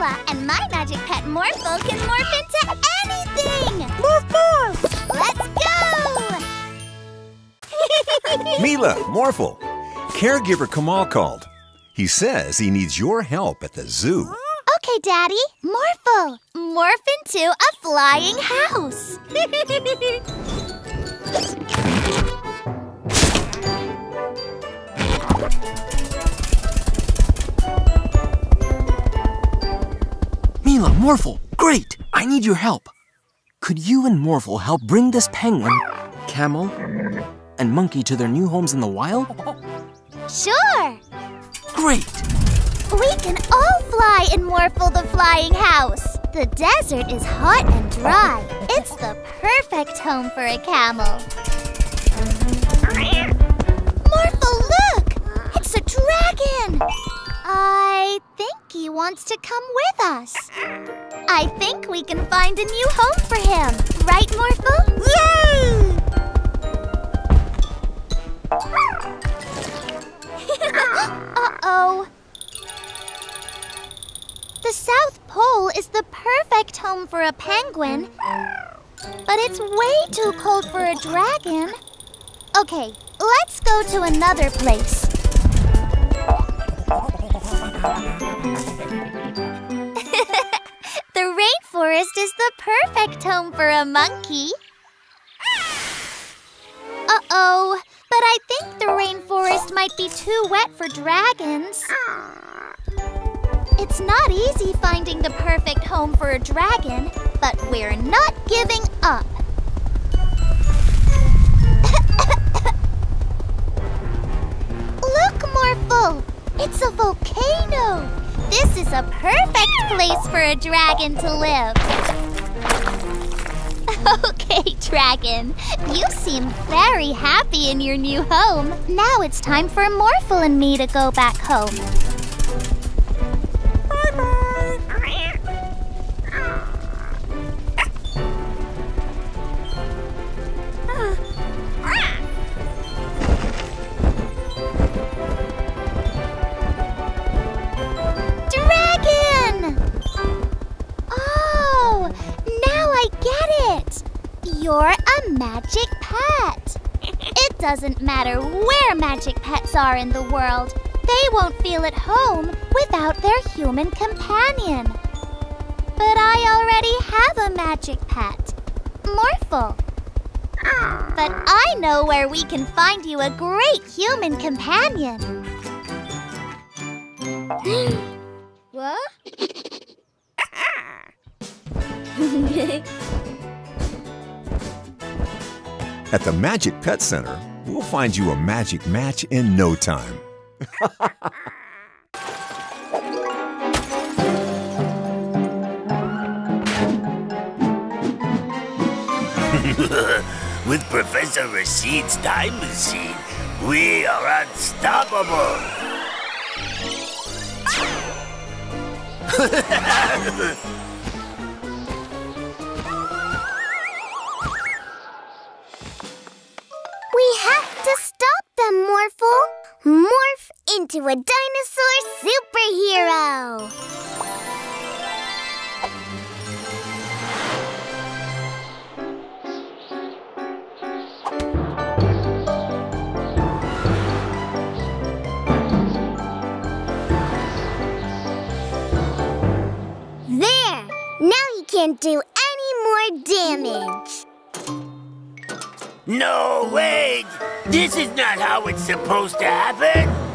Mila, and my magic pet Morphle can morph into anything! Morph, morph! Let's go! Mila, Morphle. Caregiver Kamal called. He says he needs your help at the zoo. Okay, Daddy. Morphle, morph into a flying house. Mila, Morphle, great! I need your help. Could you and Morphle help bring this penguin, camel, and monkey to their new homes in the wild? Sure. Great! We can all fly in Morphle the Flying House. The desert is hot and dry. It's the perfect home for a camel. Morphle, look! It's a dragon! I think he wants to come with us. I think we can find a new home for him. Right, Morphle? Yay! Uh-oh. The South Pole is the perfect home for a penguin. But it's way too cold for a dragon. Okay, let's go to another place. the rainforest is the perfect home for a monkey. Uh-oh, but I think the rainforest might be too wet for dragons. It's not easy finding the perfect home for a dragon, but we're not giving up. Look, Morphle! It's a volcano! This is a perfect place for a dragon to live. Okay, Dragon. You seem very happy in your new home. Now it's time for Morphle and me to go back home. I get it. You're a magic pet. It doesn't matter where magic pets are in the world, they won't feel at home without their human companion. But I already have a magic pet, Morphle. But I know where we can find you a great human companion. what? At the Magic Pet Center, we'll find you a magic match in no time. With Professor Rashid's time machine, we are unstoppable. We have to stop them, Morphle. Morph into a dinosaur superhero. There! Now you can't do any more damage. No, wait! This is not how it's supposed to happen!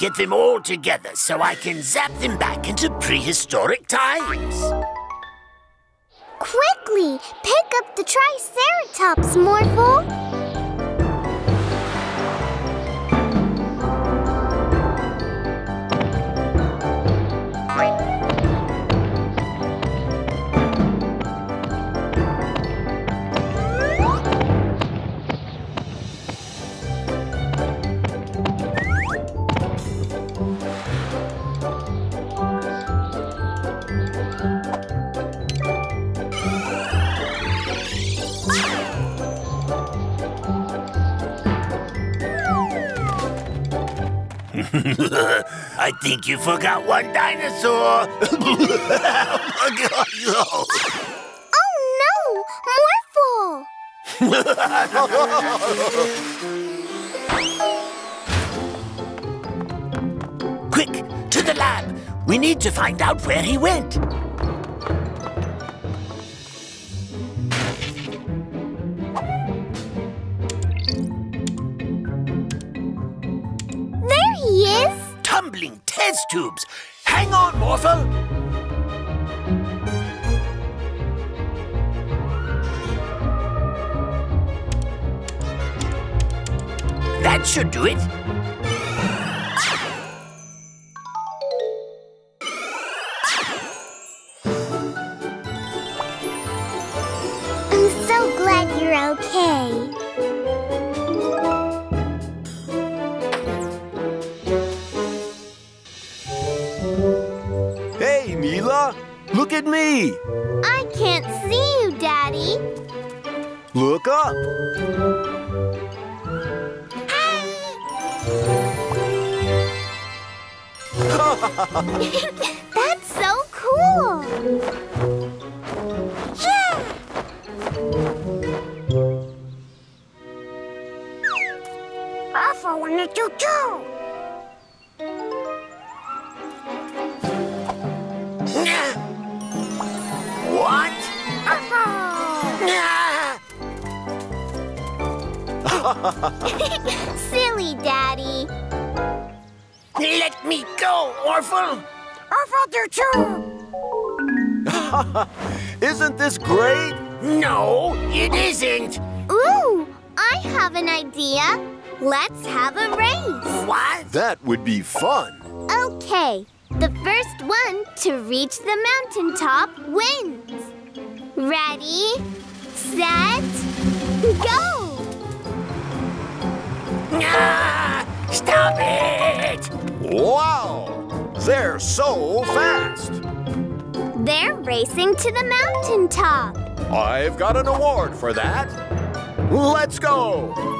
Get them all together so I can zap them back into prehistoric times. Quickly, pick up the Triceratops, Morphle. I think you forgot one dinosaur. Oh no, Morphle! Quick, to the lab. We need to find out where he went. Test tubes. Hang on, Morphle. That should do it. I'm so glad you're okay. Look at me! I can't see you, Daddy. Look up! Silly Daddy. Let me go, Orphle. Orphle, do too. Isn't this great? No, it isn't. Ooh, I have an idea. Let's have a race. What? That would be fun. Okay, the first one to reach the mountaintop wins. Ready, set, go! Ah, stop it! Wow! They're so fast! They're racing to the mountaintop. I've got an award for that. Let's go!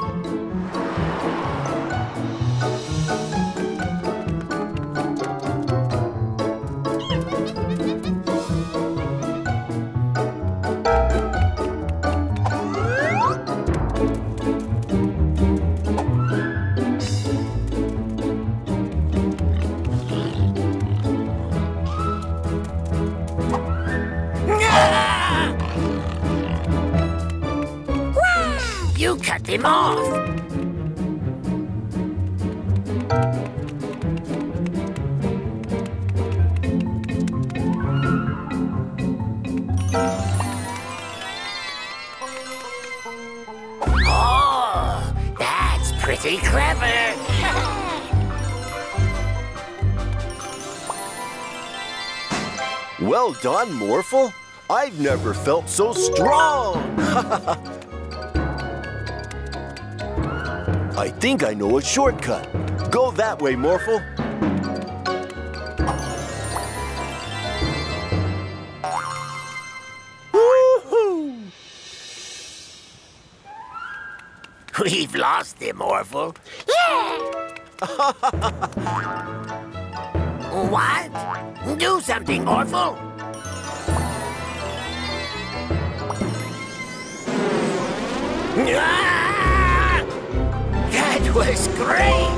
Cut them off. Oh, that's pretty clever. Well done, Morphle. I've never felt so strong. I think I know a shortcut. Go that way, Morphle. We've lost them, Orphle. what? Do something, Orphle. Ah! was great!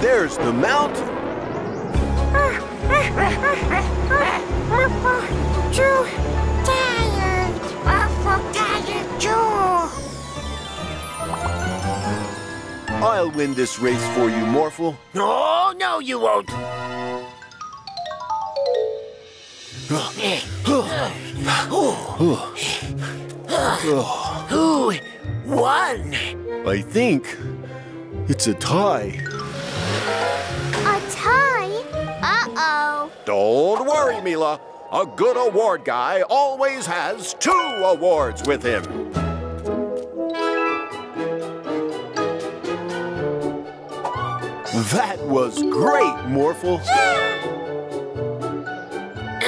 There's the mountain. Too tired. Awful tired, too. I'll win this race for you, Morphle. Oh, no, you won't. Who won? I think it's a tie. A tie? Uh-oh. Don't worry, Mila. A good award guy always has two awards with him. That was great, Morphle.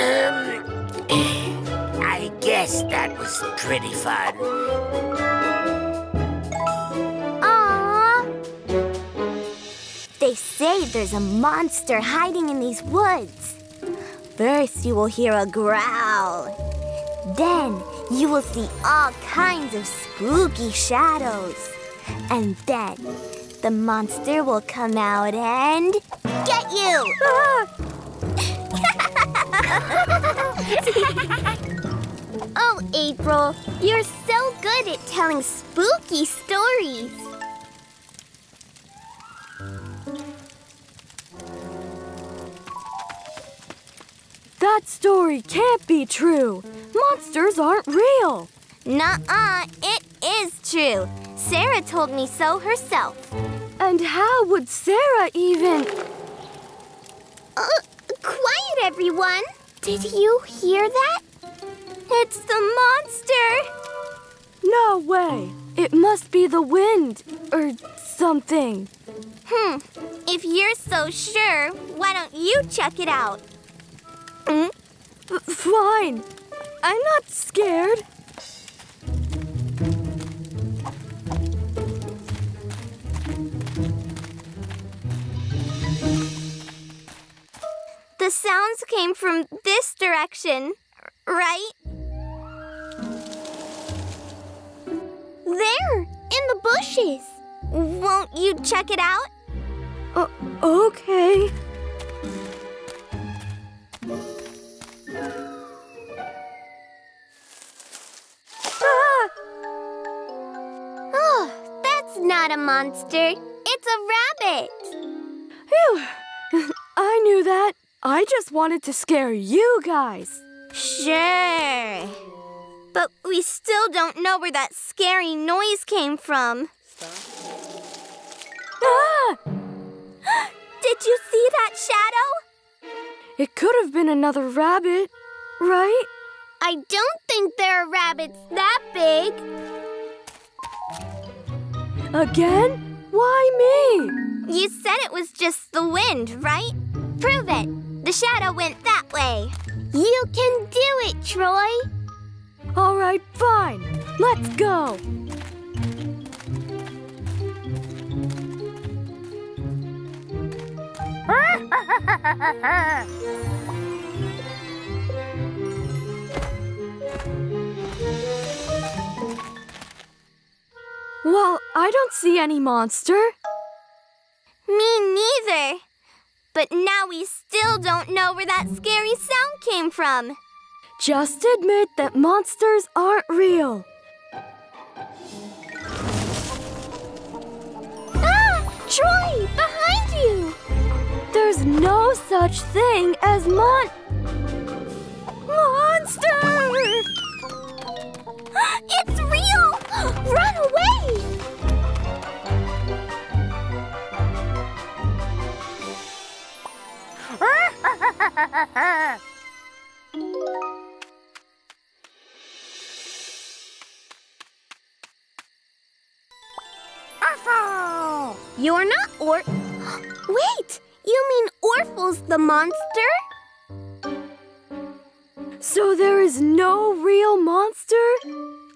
Um, I guess that was pretty fun. Aww. They say there's a monster hiding in these woods. First, you will hear a growl. Then, you will see all kinds of spooky shadows. And then, the monster will come out and get you! oh, April, you're so good at telling spooky stories. That story can't be true. Monsters aren't real. Nuh-uh, it is true. Sarah told me so herself. And how would Sarah even... Uh, quiet, everyone. Did you hear that? It's the monster. No way. It must be the wind or something. Hmm. If you're so sure, why don't you check it out? F- fine. I'm not scared. The sounds came from this direction, right? There, in the bushes. Won't you check it out? Uh, okay. Ah! Oh, that's not a monster. It's a rabbit. Phew. I knew that. I just wanted to scare you guys. Sure. But we still don't know where that scary noise came from. Ah! Did you see that shadow? It could have been another rabbit, right? I don't think there are rabbits that big. Again? Why me? You said it was just the wind, right? Prove it. The shadow went that way. You can do it, Troy. All right, fine. Let's go. Well, I don't see any monster. Me neither. But now we still don't know where that scary sound came from. Just admit that monsters aren't real. Ah! Troy, behind you! There's no such thing as mon. Monster! It's real! Run away! You're not Or. Wait! You mean Orphle's the monster? So there is no real monster?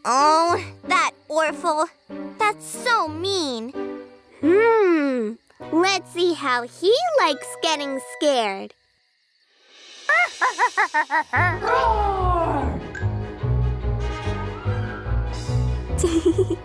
Oh, that Orphle. That's so mean. Hmm. Let's see how he likes getting scared. Roar!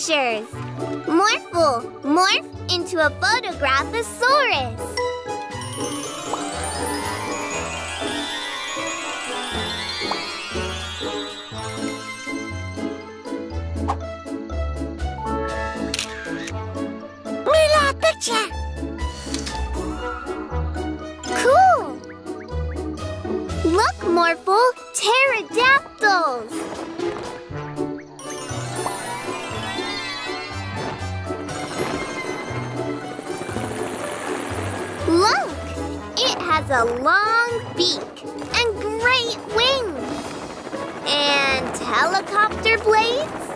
pictures. Morphle, morph into a photographosaurus. Cool. Look, Morphle, pterodactyls. A long beak and great wings. And helicopter blades?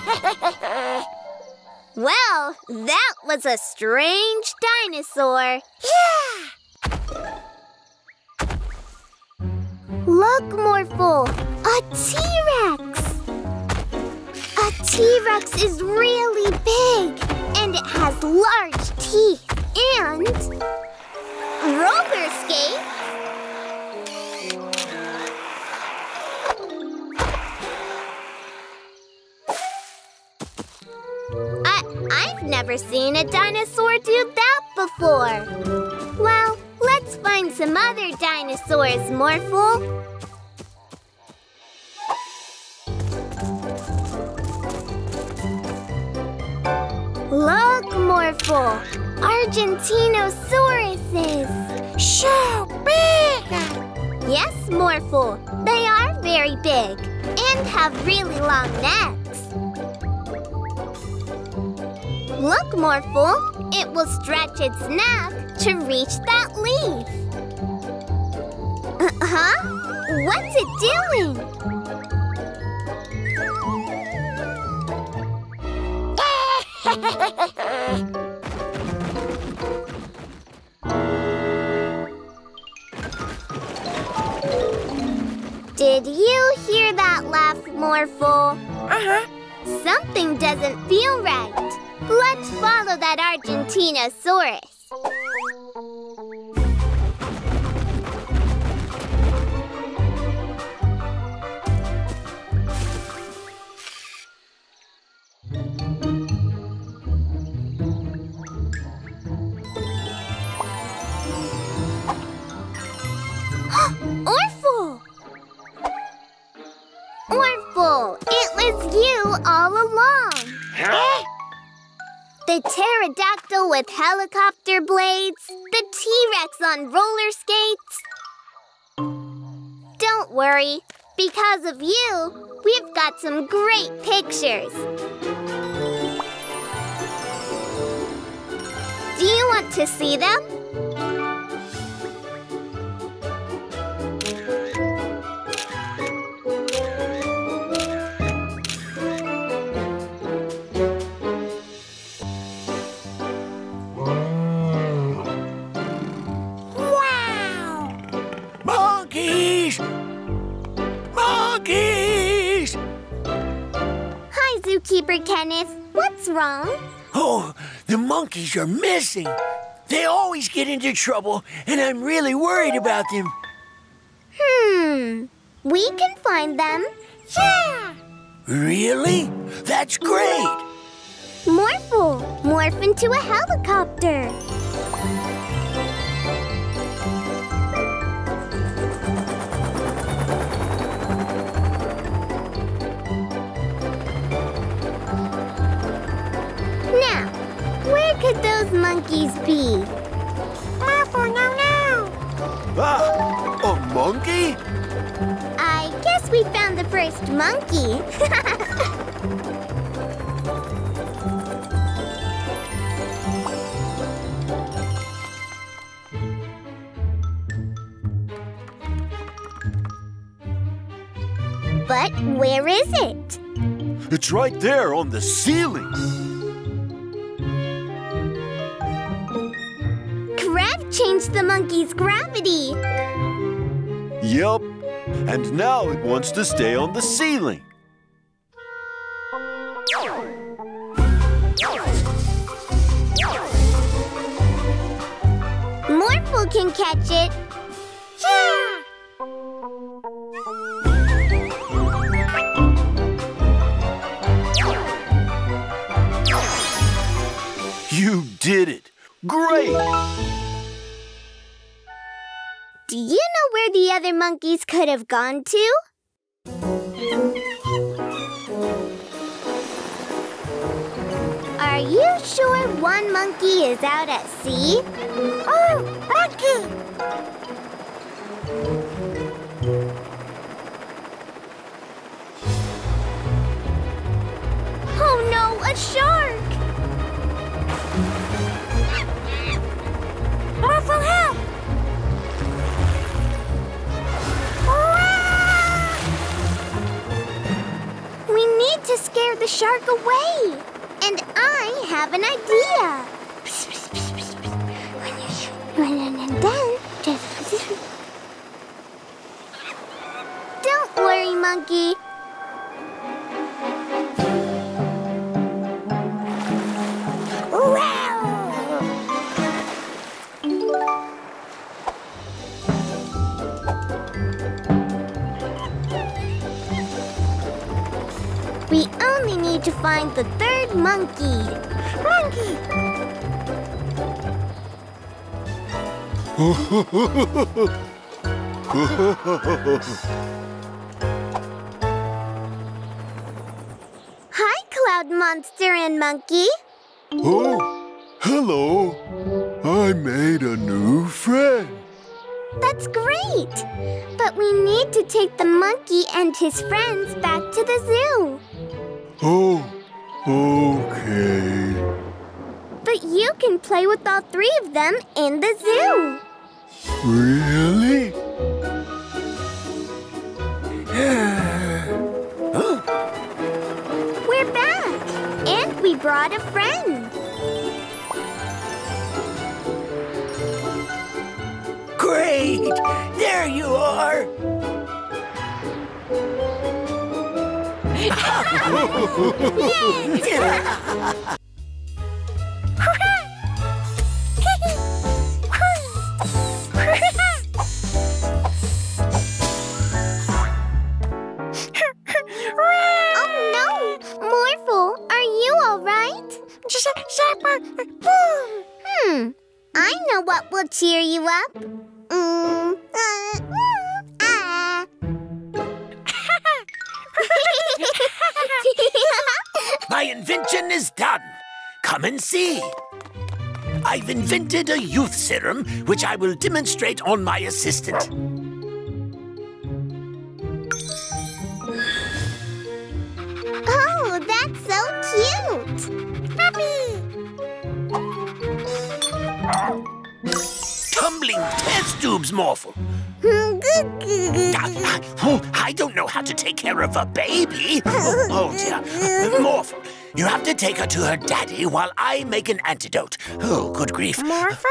well, that was a strange dinosaur. Yeah! Look, Morphle, a T-Rex! T-Rex is really big, and it has large teeth and roller skates. I've never seen a dinosaur do that before. Well, let's find some other dinosaurs, Morphle. Look, Morphle! Argentinosauruses! So big! Yes, Morphle. They are very big and have really long necks. Look, Morphle. It will stretch its neck to reach that leaf. Uh huh? What's it doing? Did you hear that laugh, Morphle? Uh-huh. Something doesn't feel right. Let's follow that Argentinosaurus. With helicopter blades, the T-Rex on roller skates. Don't worry, because of you, we've got some great pictures. Do you want to see them? Hi, Zookeeper Kenneth. What's wrong? Oh, the monkeys are missing. They always get into trouble, and I'm really worried about them. Hmm. We can find them. Yeah! Really? That's great! Morphle, morph into a helicopter. Could those monkeys be? Morphle, no, no. Ah, a monkey? I guess we found the first monkey. but where is it? It's right there on the ceiling. Changed the monkey's gravity. Yep. And now it wants to stay on the ceiling. Morphle can catch it. Yeah! You did it. Great. Do you know where the other monkeys could have gone to? Are you sure one monkey is out at sea? Oh, monkey! Oh no, a shark! Morphle, We need to scare the shark away. And I have an idea. Don't worry, monkey. Find the third monkey. Monkey! Hi, Cloud Monster and Monkey. Oh, hello. I made a new friend. That's great! But we need to take the monkey and his friends back to the zoo. Oh, okay. But you can play with all three of them in the zoo. Really? We're back! And we brought a friend. Great! There you are! 哈哈哈哈哈 see. I've invented a youth serum, which I will demonstrate on my assistant. oh, that's so cute! Puppy! Tumbling test tubes, Morphle. I, oh, I don't know how to take care of a baby. Oh, oh, dear. Morphle, you have to take her to her daddy while I make an antidote. Oh, good grief. Morpha.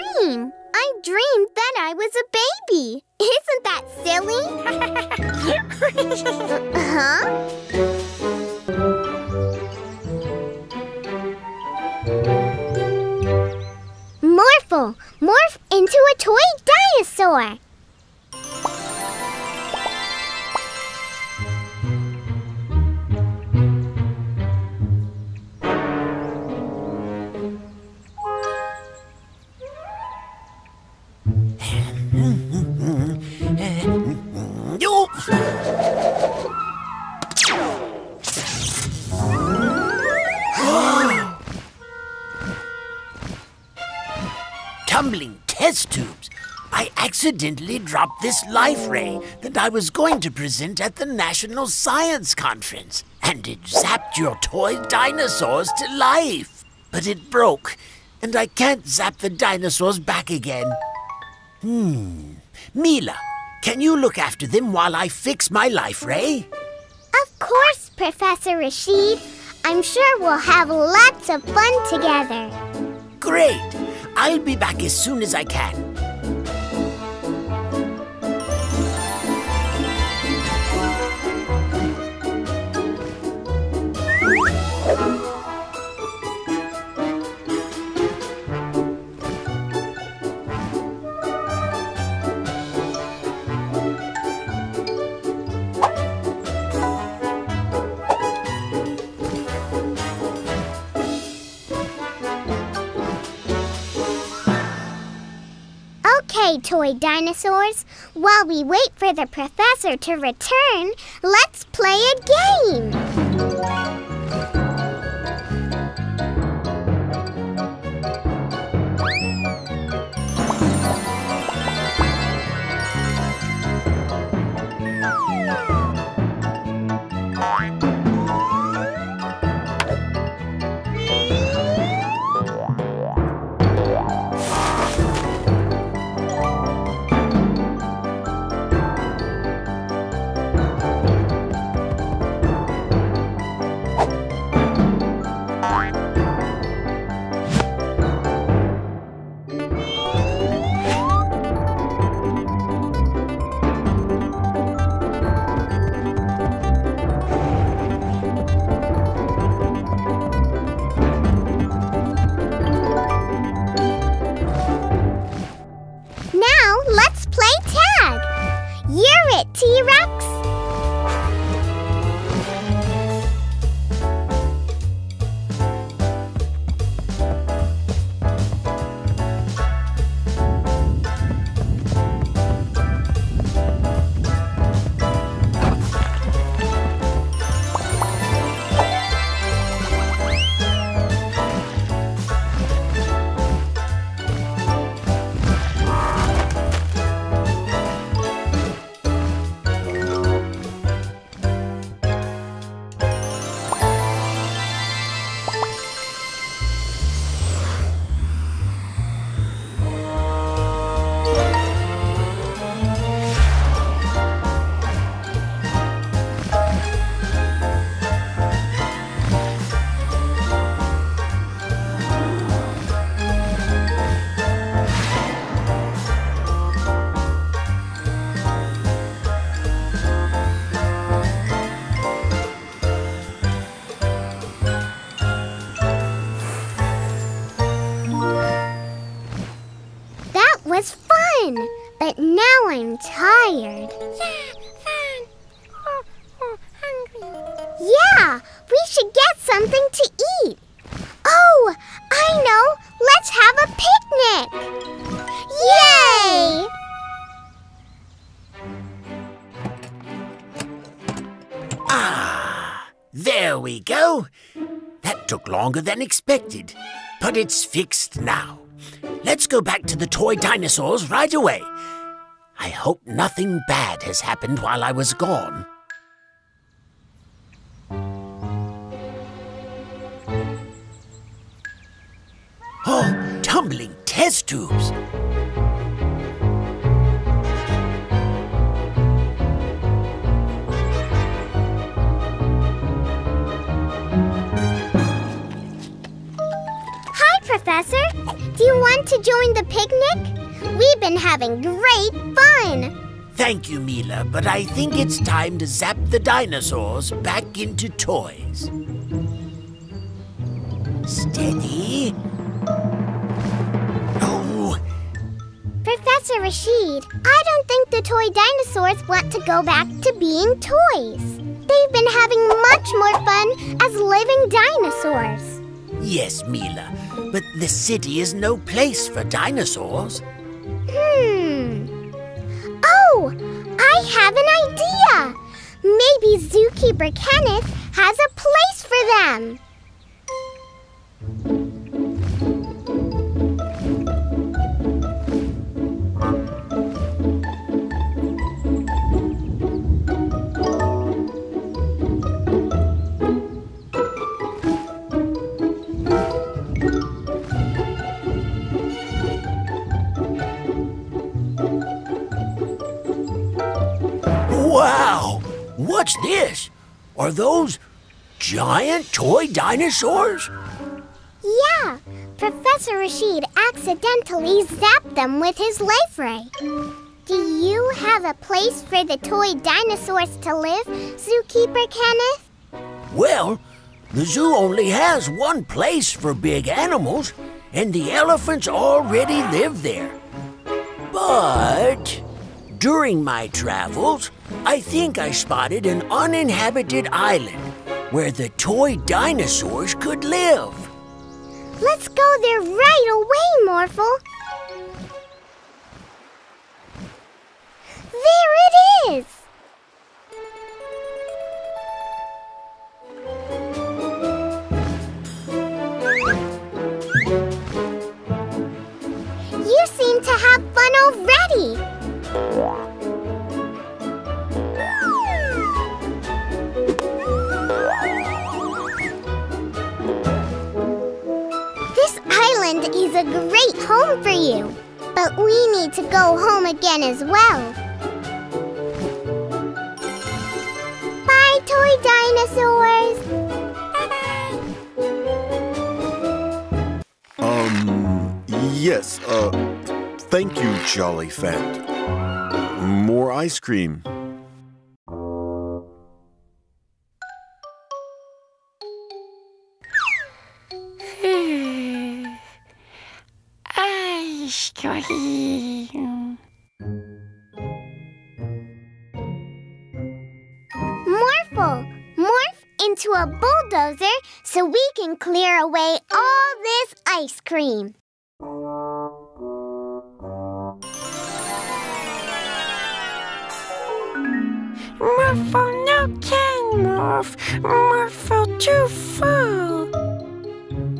dream. This life ray that I was going to present at the National Science Conference, and it zapped your toy dinosaurs to life. But it broke, and I can't zap the dinosaurs back again. Hmm. Mila, can you look after them while I fix my life ray? Of course, Professor Rashid. I'm sure we'll have lots of fun together. Great! I'll be back as soon as I can. Okay, toy dinosaurs. While we wait for the professor to return, let's play a game. Longer than expected, but it's fixed now. Let's go back to the toy dinosaurs right away. I hope nothing bad has happened while I was gone. Oh, tumbling test tubes. Professor. Do you want to join the picnic? We've been having great fun. Thank you, Mila, but I think it's time to zap the dinosaurs back into toys. Steady. Oh, Professor Rashid, I don't think the toy dinosaurs want to go back to being toys. They've been having much more fun as living dinosaurs. yes, Mila, but the city is no place for dinosaurs. Hmm. Oh, I have an idea. Maybe Zookeeper Kenneth has a place for them. Are those giant toy dinosaurs? Yeah, Professor Rashid accidentally zapped them with his life ray. Do you have a place for the toy dinosaurs to live, Zookeeper Kenneth? Well, the zoo only has one place for big animals, and the elephants already live there. But during my travels, I think I spotted an uninhabited island where the toy dinosaurs could live. Let's go there right away, Morphle. There it is! You seem to have fun already. Island is a great home for you. But we need to go home again as well. Bye, toy dinosaurs. Um, yes, uh, thank you, Jolly Fan. More ice cream. Morphle, morph into a bulldozer so we can clear away all this ice cream. Morphle no can morph, Morphle too full.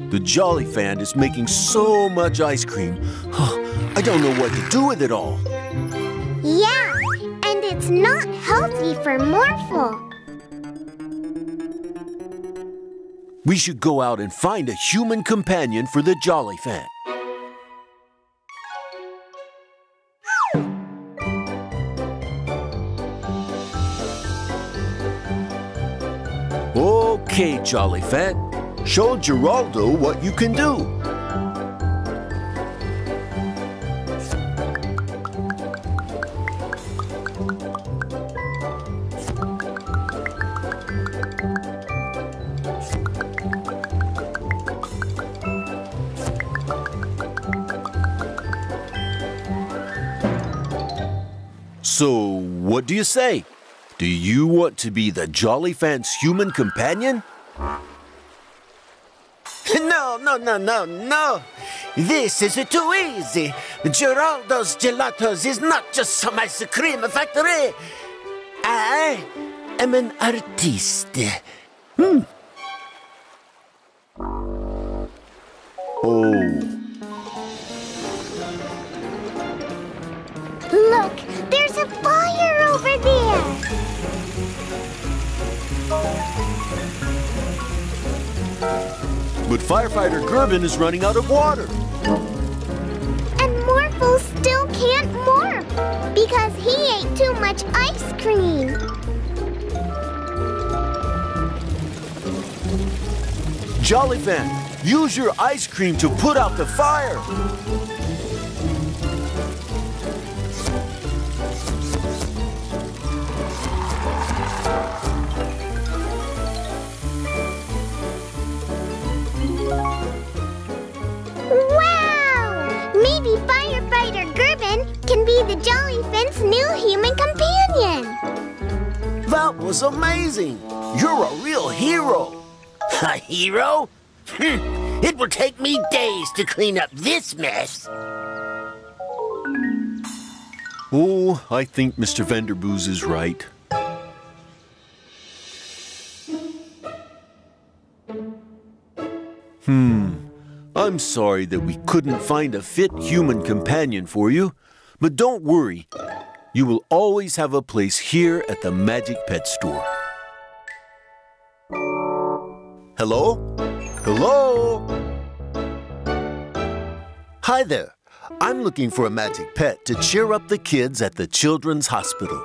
The Jolly Fan is making so much ice cream. I don't know what to do with it all. Yeah, and it's not healthy for Morphle. We should go out and find a human companion for the Jolly Fan. Okay, Jolly Fan. Show Geraldo what you can do. So, what do you say? Do you want to be the Jolly Fan's human companion? No, no, no, no, no. This is too easy. Geraldo's Gelatos is not just some ice cream factory. I am an artiste. Hmm. Oh, a fire over there. but firefighter Gerben is running out of water. And Morphle still can't morph because he ate too much ice cream. Jolly Fan, use your ice cream to put out the fire. Was amazing. You're a real hero. A hero? Hmm. It will take me days to clean up this mess. Oh, I think Mr. Vanderboos is right. Hmm. I'm sorry that we couldn't find a fit human companion for you, but don't worry. You will always have a place here at the Magic Pet Store. Hello? Hello? Hi there. I'm looking for a magic pet to cheer up the kids at the Children's Hospital.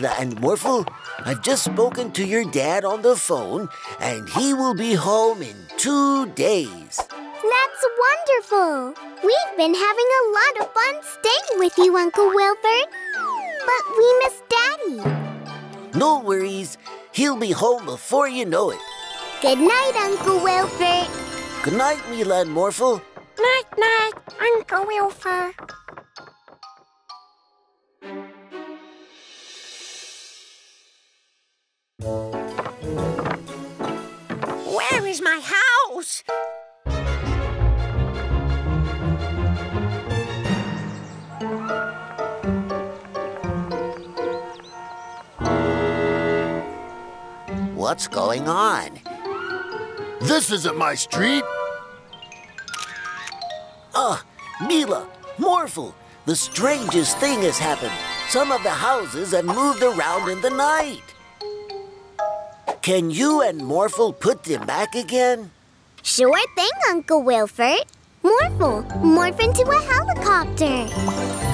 News, and Morphle. I've just spoken to your dad on the phone, and he will be home in two days. That's wonderful. We've been having a lot of fun staying with you, Uncle Wilford. But we miss Daddy. No worries. He'll be home before you know it. Good night, Uncle Wilford. Good night, Mila and Morphle. Night, night, Uncle Wilford. Where is my house? What's going on? This isn't my street. Ah, Mila, Morphle, the strangest thing has happened. Some of the houses have moved around in the night. Can you and Morphle put them back again? Sure thing, Uncle Wilford. Morphle, morph into a helicopter.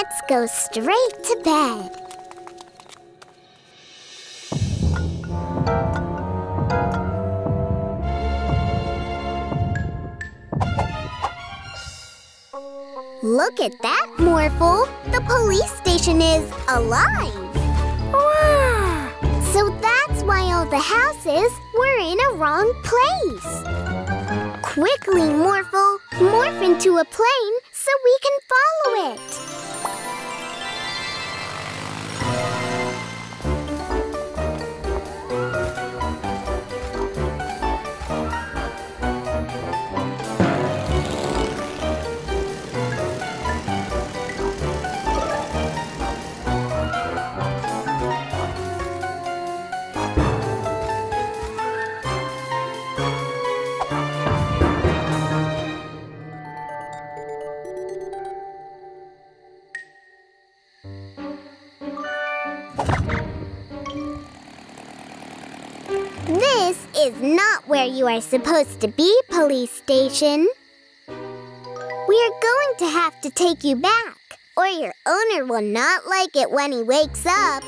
Let's go straight to bed. Look at that, Morphle. The police station is alive. So that's why all the houses were in a wrong place. Quickly, Morphle, morph into a plane not where you are supposed to be, police station. We are going to have to take you back, or your owner will not like it when he wakes up.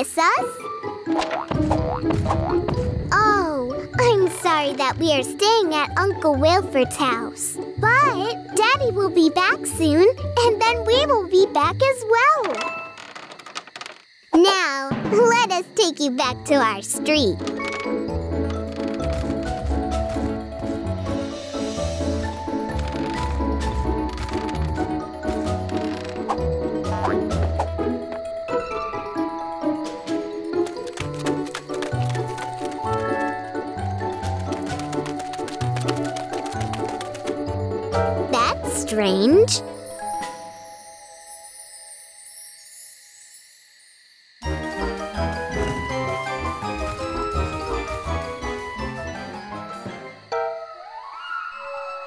Miss us? Oh, I'm sorry that we are staying at Uncle Wilford's house. But Daddy will be back soon, and then we will be back as well. Now, let us take you back to our street. Strange.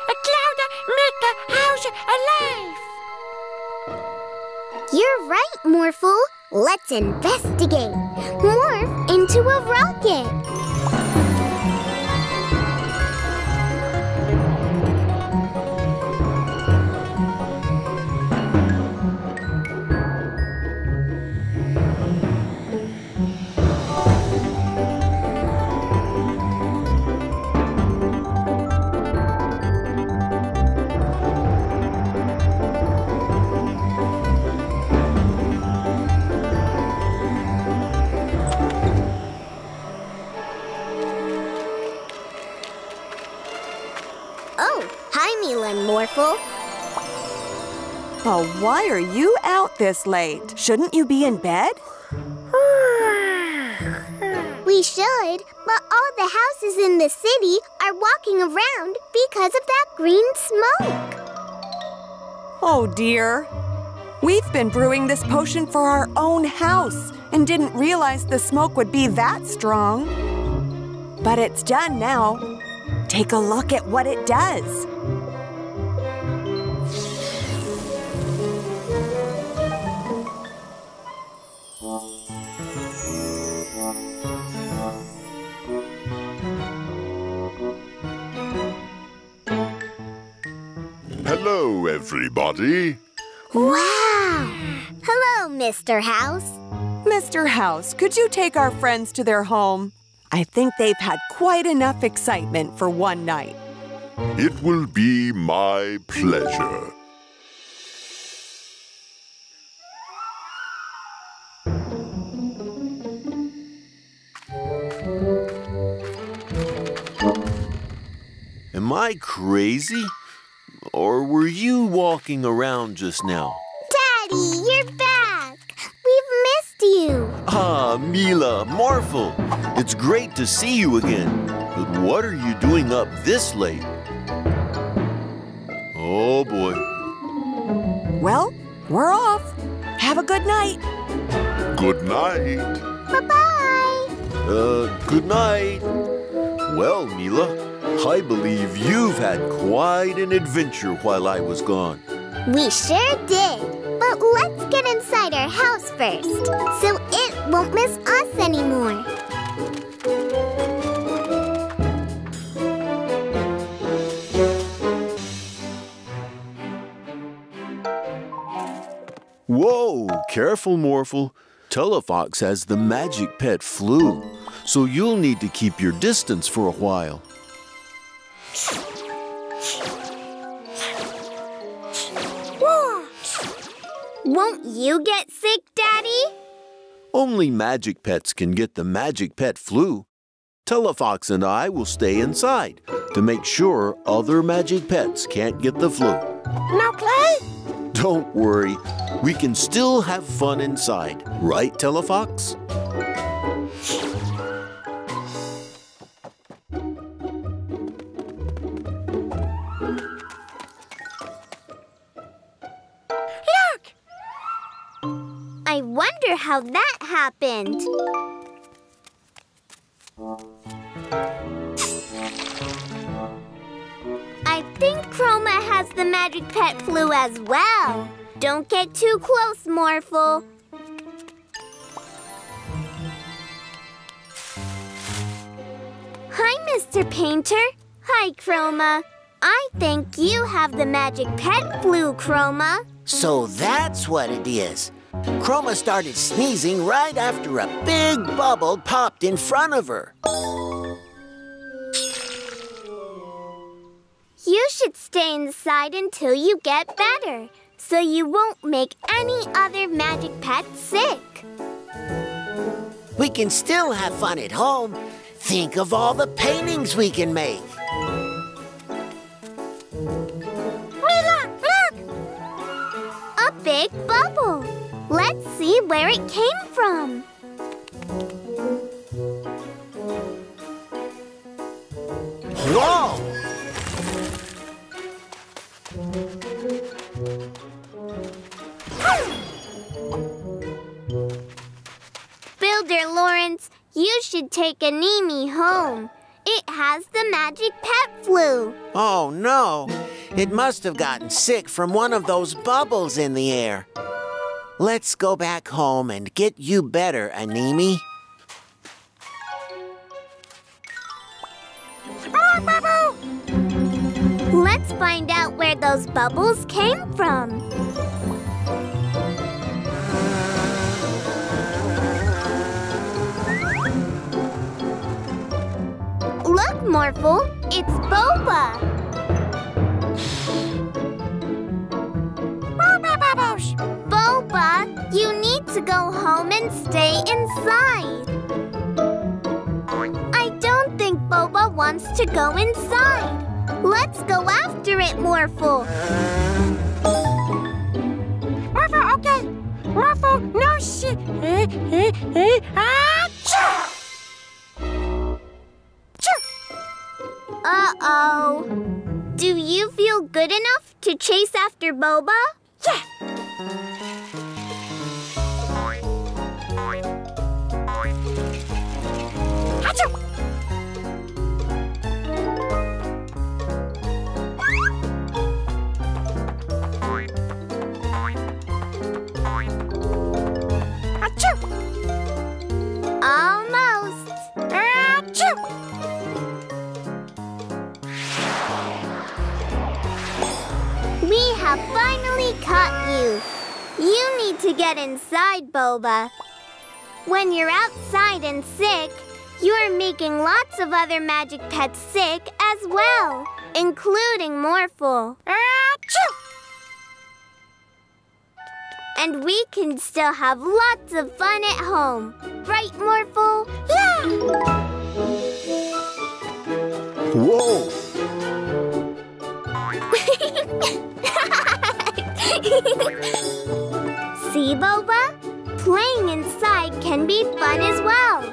A cloud make the house alive. You're right, Morphle. Let's investigate. Why are you out this late? Shouldn't you be in bed? We should, but all the houses in the city are walking around because of that green smoke. Oh dear. We've been brewing this potion for our own house and didn't realize the smoke would be that strong. But it's done now. Take a look at what it does. Hello, everybody. Wow! Hello, Mr. House. Mr. House, could you take our friends to their home? I think they've had quite enough excitement for one night. It will be my pleasure. Am I crazy? Or were you walking around just now? Daddy, you're back. We've missed you. Ah, Mila, Morphle, it's great to see you again. But what are you doing up this late? Oh boy. Well, we're off. Have a good night. Good night. Bye-bye. Uh, good night. Well, Mila, I believe you've had quite an adventure while I was gone. We sure did. But let's get inside our house first, so it won't miss us anymore. Whoa, careful, Morphle. Telefox has the magic pet flu, so you'll need to keep your distance for a while. Won't you get sick, Daddy? Only magic pets can get the magic pet flu. Telefox and I will stay inside to make sure other magic pets can't get the flu. No play? Don't worry, we can still have fun inside, right, Telefox? How that happened. I think Chroma has the magic pet flu as well. Don't get too close, Morphle. Hi, Mr. Painter. Hi, Chroma. I think you have the magic pet flu, Chroma. So that's what it is. Chroma started sneezing right after a big bubble popped in front of her. You should stay inside until you get better, so you won't make any other magic pets sick. We can still have fun at home. Think of all the paintings we can make. Mila, look! A big bubble. Let's see where it came from. Whoa! Builder Lawrence, you should take Anemi home. It has the magic pet flu. Oh no! It must have gotten sick from one of those bubbles in the air. Let's go back home and get you better, Anemi. Oh, Bubble! Let's find out where those bubbles came from. Look, Morphle, it's Boba. Boba Bubbles! Boba, you need to go home and stay inside. I don't think Boba wants to go inside. Let's go after it, Morphle. Morphle, okay. Morphle, no shit. Uh-oh. Do you feel good enough to chase after Boba? Yeah. Achoo! Almost. Achoo! We have finally caught you. You need to get inside, Boba. When you're outside and sick, you're making lots of other magic pets sick as well, including Morphle. Achoo! And we can still have lots of fun at home. Right, Morphle? Yeah! Whoa! See, Boba? Playing inside can be fun as well.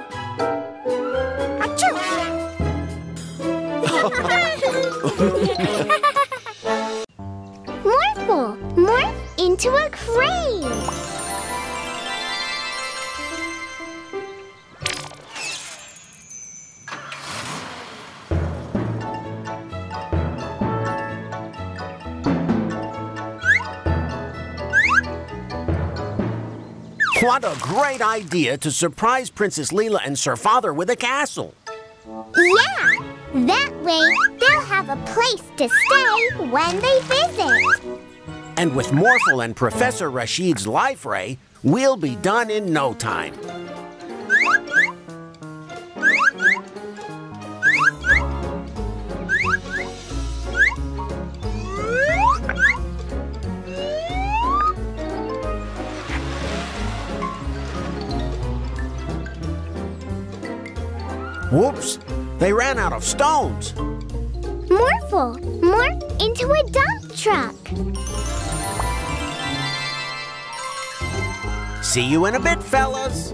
Achoo! What a great idea to surprise Princess Leela and Sir Father with a castle. Yeah, that way they'll have a place to stay when they visit. And with Morphle and Professor Rashid's life ray, we'll be done in no time. Whoops! They ran out of stones. Morphle, morph into a dump truck. See you in a bit, fellas.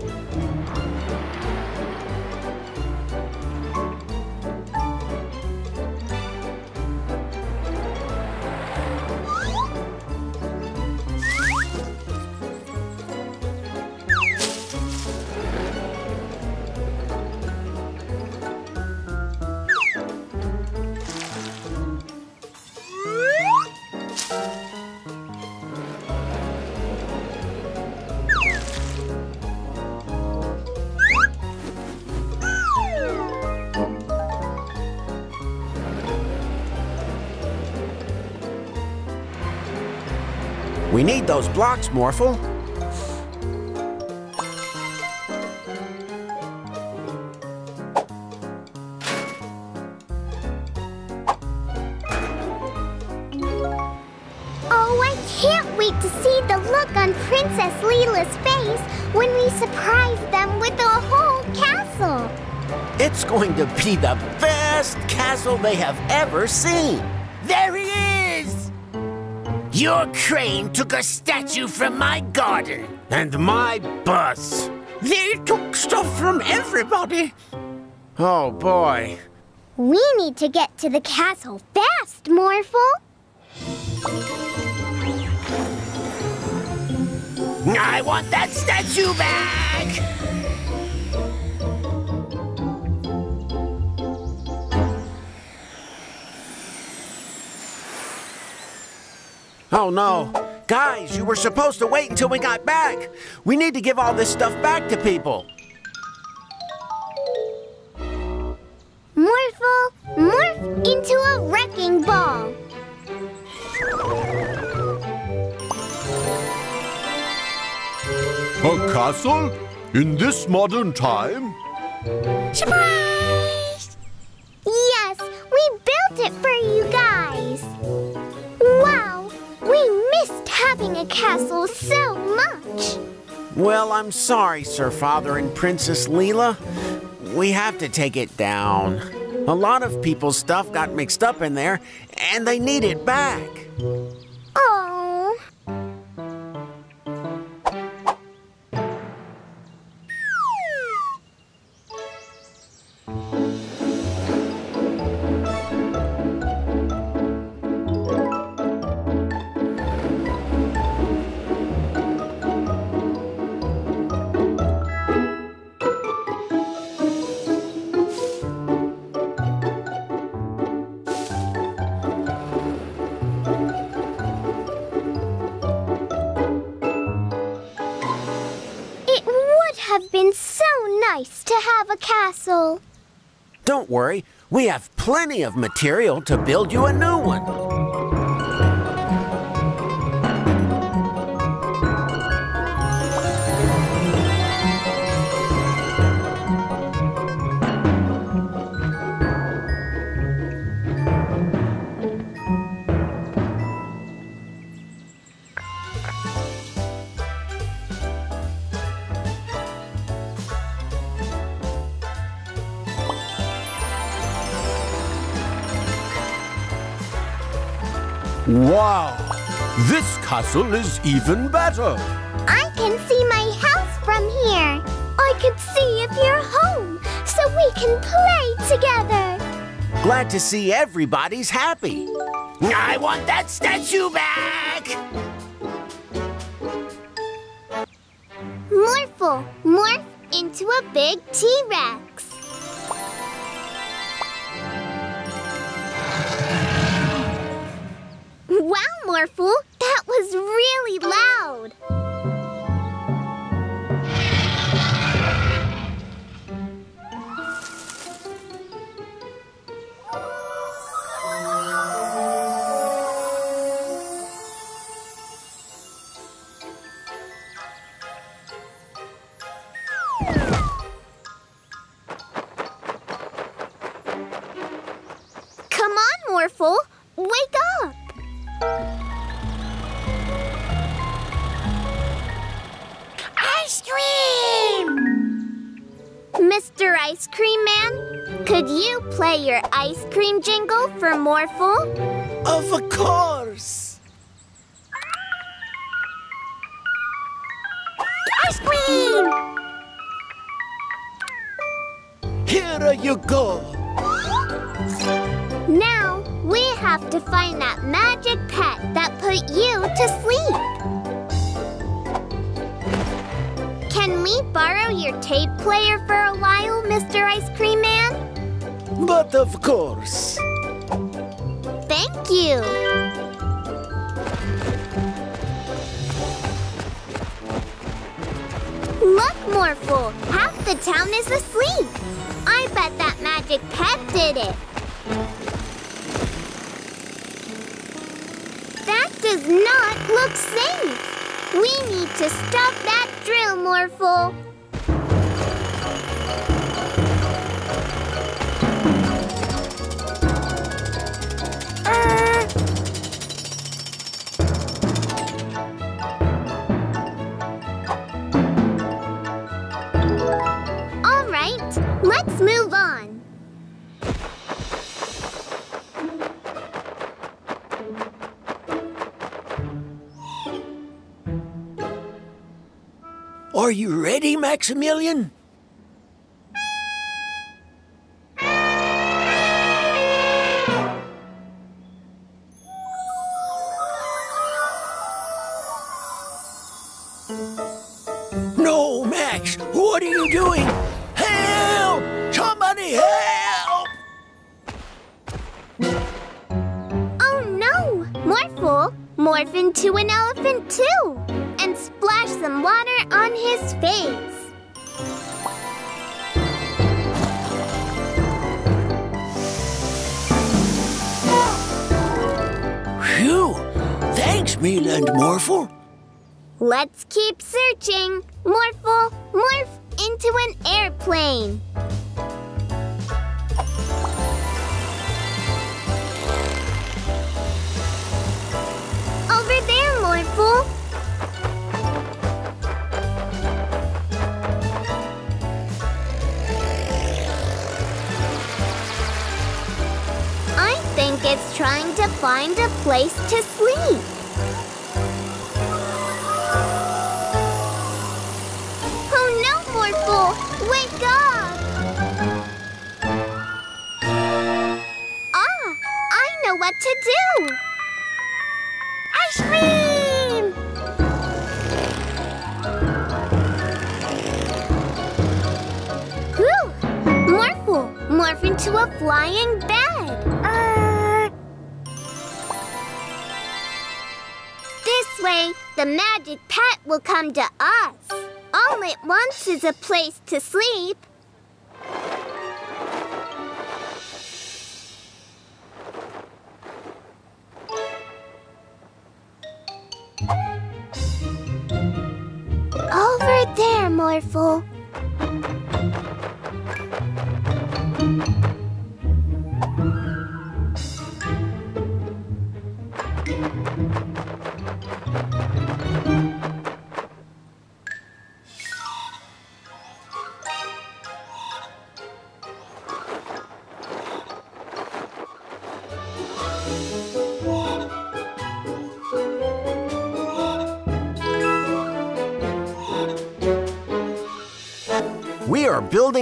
Those blocks, Morphle. Oh, I can't wait to see the look on Princess Leela's face when we surprise them with the whole castle. It's going to be the best castle they have ever seen. There he is! Your crane took a statue from my garden. And my bus. They took stuff from everybody. Oh boy. We need to get to the castle fast, Morphle. I want that statue back! Oh no. Guys, you were supposed to wait until we got back. We need to give all this stuff back to people. Morphle, morph into a wrecking ball. A castle? In this modern time? Surprise! Yes, we built it for you guys. Wow, we missed having a castle so much. Well, I'm sorry, Sir Father and Princess Leela. We have to take it down. A lot of people's stuff got mixed up in there, and they need it back. don't worry, we have plenty of material to build you a new one. castle is even better. I can see my house from here. I could see if you're home, so we can play together. Glad to see everybody's happy. I want that statue back! Morphle, morph into a big T-Rex. Wow, Morphle, loud. Are you ready, Maximilian? Come to us. All it wants is a place to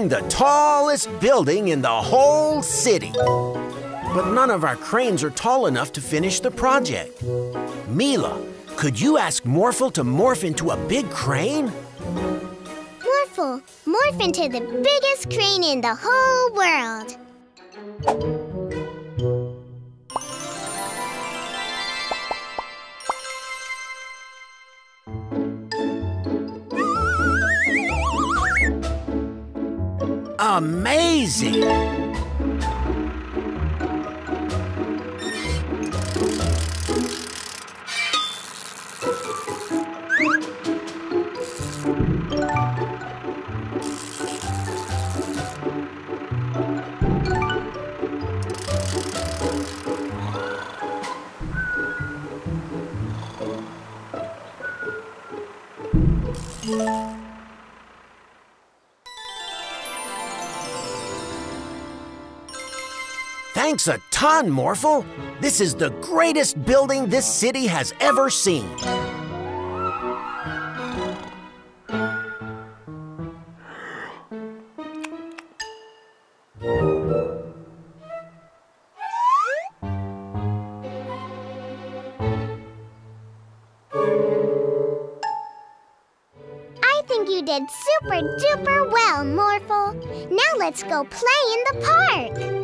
the tallest building in the whole city. But none of our cranes are tall enough to finish the project. Mila, could you ask Morphle to morph into a big crane? Morphle, morph into the biggest crane in the whole world. Amazing! Thanks a ton, Morphle. This is the greatest building this city has ever seen. I think you did super duper well, Morphle. Now let's go play in the park.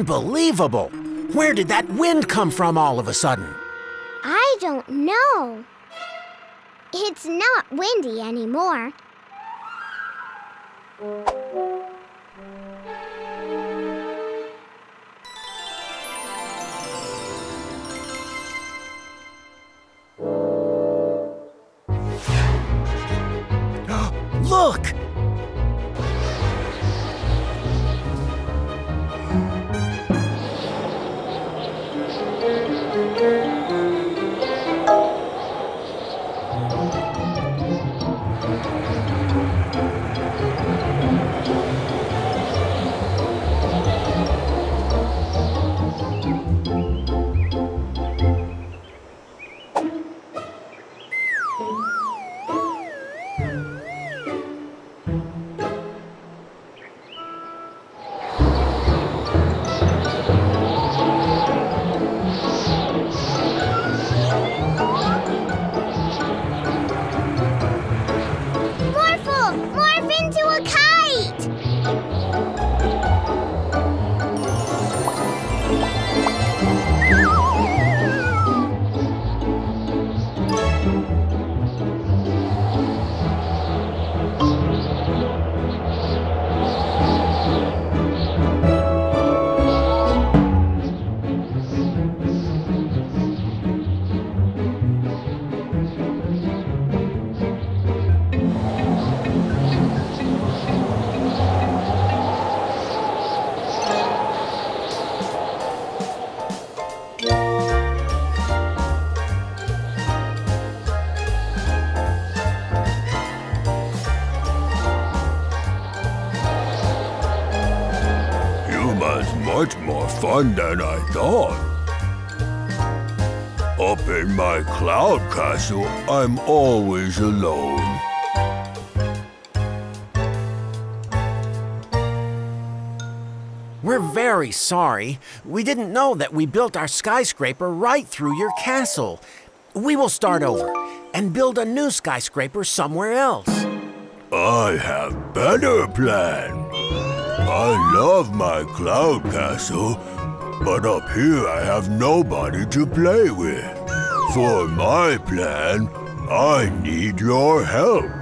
Unbelievable! Where did that wind come from all of a sudden? I don't know. It's not windy anymore. Fun than I thought. Up in my cloud castle, I'm always alone. We're very sorry. We didn't know that we built our skyscraper right through your castle. We will start over and build a new skyscraper somewhere else. I have better plan. I love my cloud castle, but up here I have nobody to play with. For my plan, I need your help.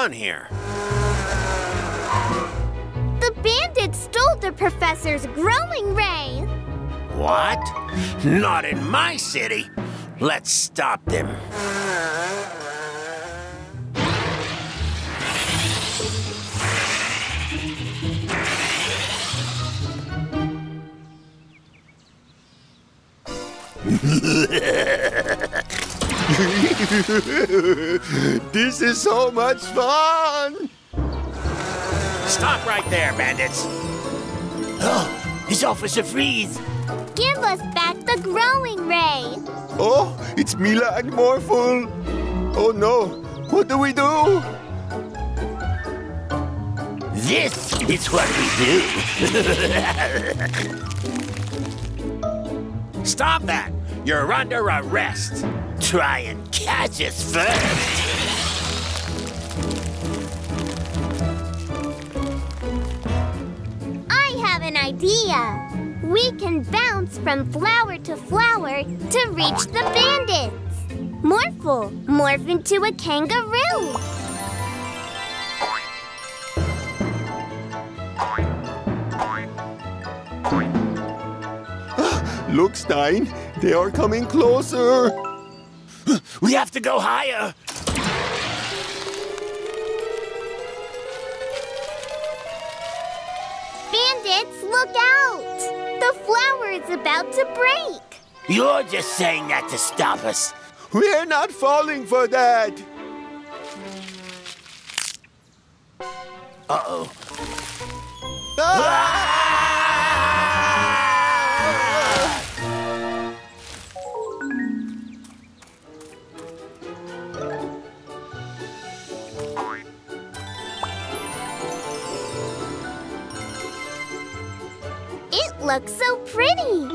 On here? The bandits stole the professor's growing ray! What? Not in my city. Let's stop them. this is so much fun. Stop right there, bandits. Oh, it's Officer Freeze. Give us back the growing ray! Oh, it's Mila and Morphle. Oh no, what do we do? This is what we do. Stop that! You're under arrest. Try and catch us first. I have an idea! We can bounce from flower to flower to reach the bandits! Morphle, morph into a kangaroo! Look, Stein, they are coming closer. We have to go higher. Bandits, look out! The flower is about to break! You're just saying that to stop us. We're not falling for that. Uh-oh. It looks so pretty!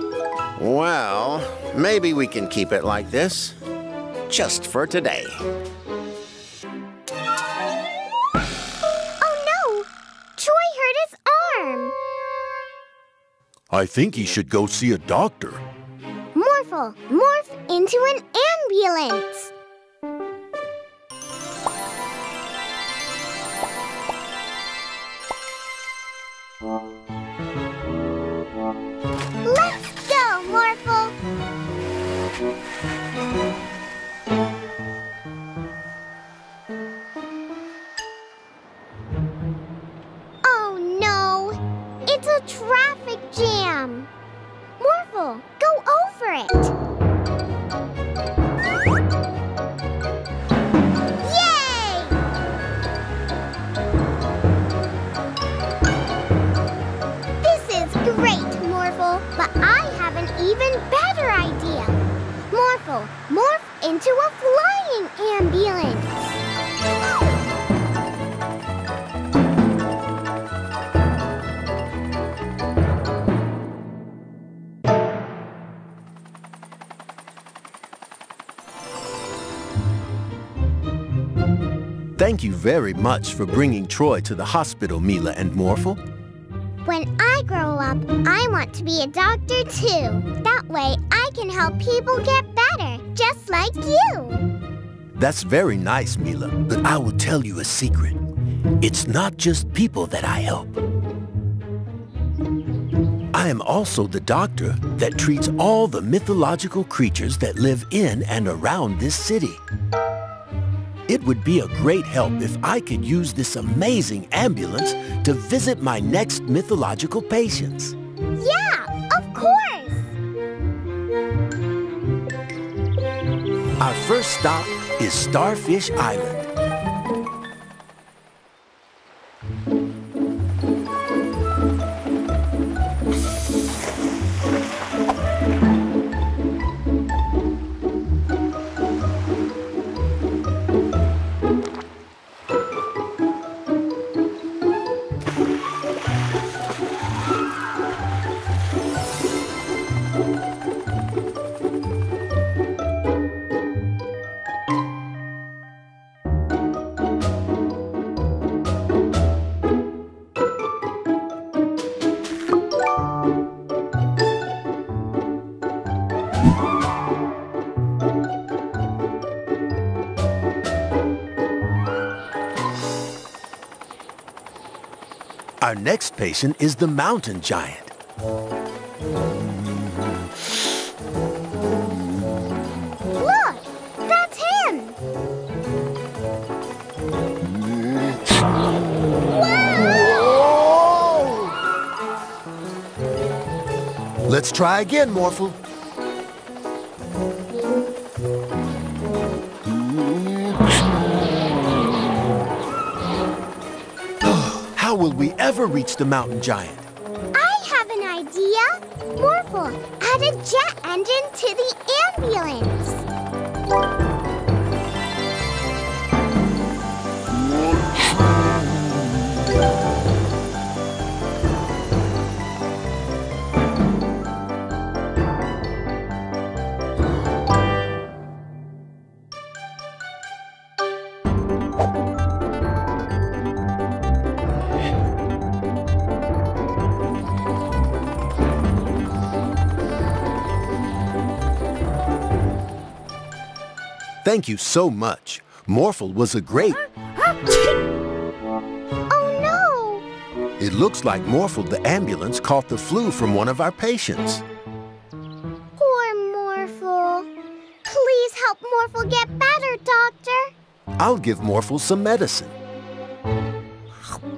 Well, maybe we can keep it like this. Just for today. Oh no! Troy hurt his arm! I think he should go see a doctor. Morphle, Morphle, morph into an ambulance. You very much for bringing Troy to the hospital, Mila and Morphle. When I grow up, I want to be a doctor too. That way, I can help people get better, just like you. That's very nice, Mila, but I will tell you a secret. It's not just people that I help. I am also the doctor that treats all the mythological creatures that live in and around this city. It would be a great help if I could use this amazing ambulance to visit my next mythological patients. Yeah, of course. Our first stop is Starfish Island. Our next patient is the mountain giant. Look, that's him. Let's try again, Morphle. Will we ever reach the mountain giant? I have an idea. Morphle, add a jet engine to the Thank you so much. Morphle was a great. Oh no! It looks like Morphle the ambulance caught the flu from one of our patients. Poor Morphle. Please help Morphle get better, Doctor. I'll give Morphle some medicine.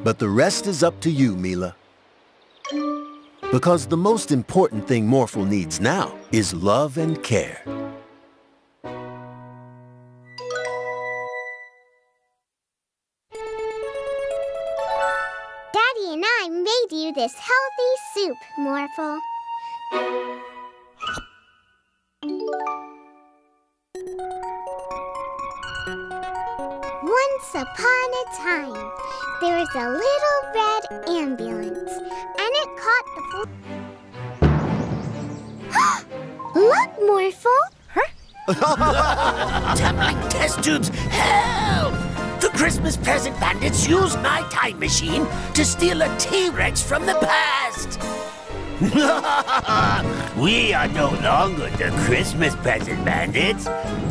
But the rest is up to you, Mila. Because the most important thing Morphle needs now is love and care. This healthy soup, Morphle. Once upon a time, there was a little red ambulance, and it caught the fl- Look, Morphle! Huh? Tumbling test tubes, help! The Christmas present bandits used my time machine to steal a T-Rex from the past. we are no longer the Christmas present bandits.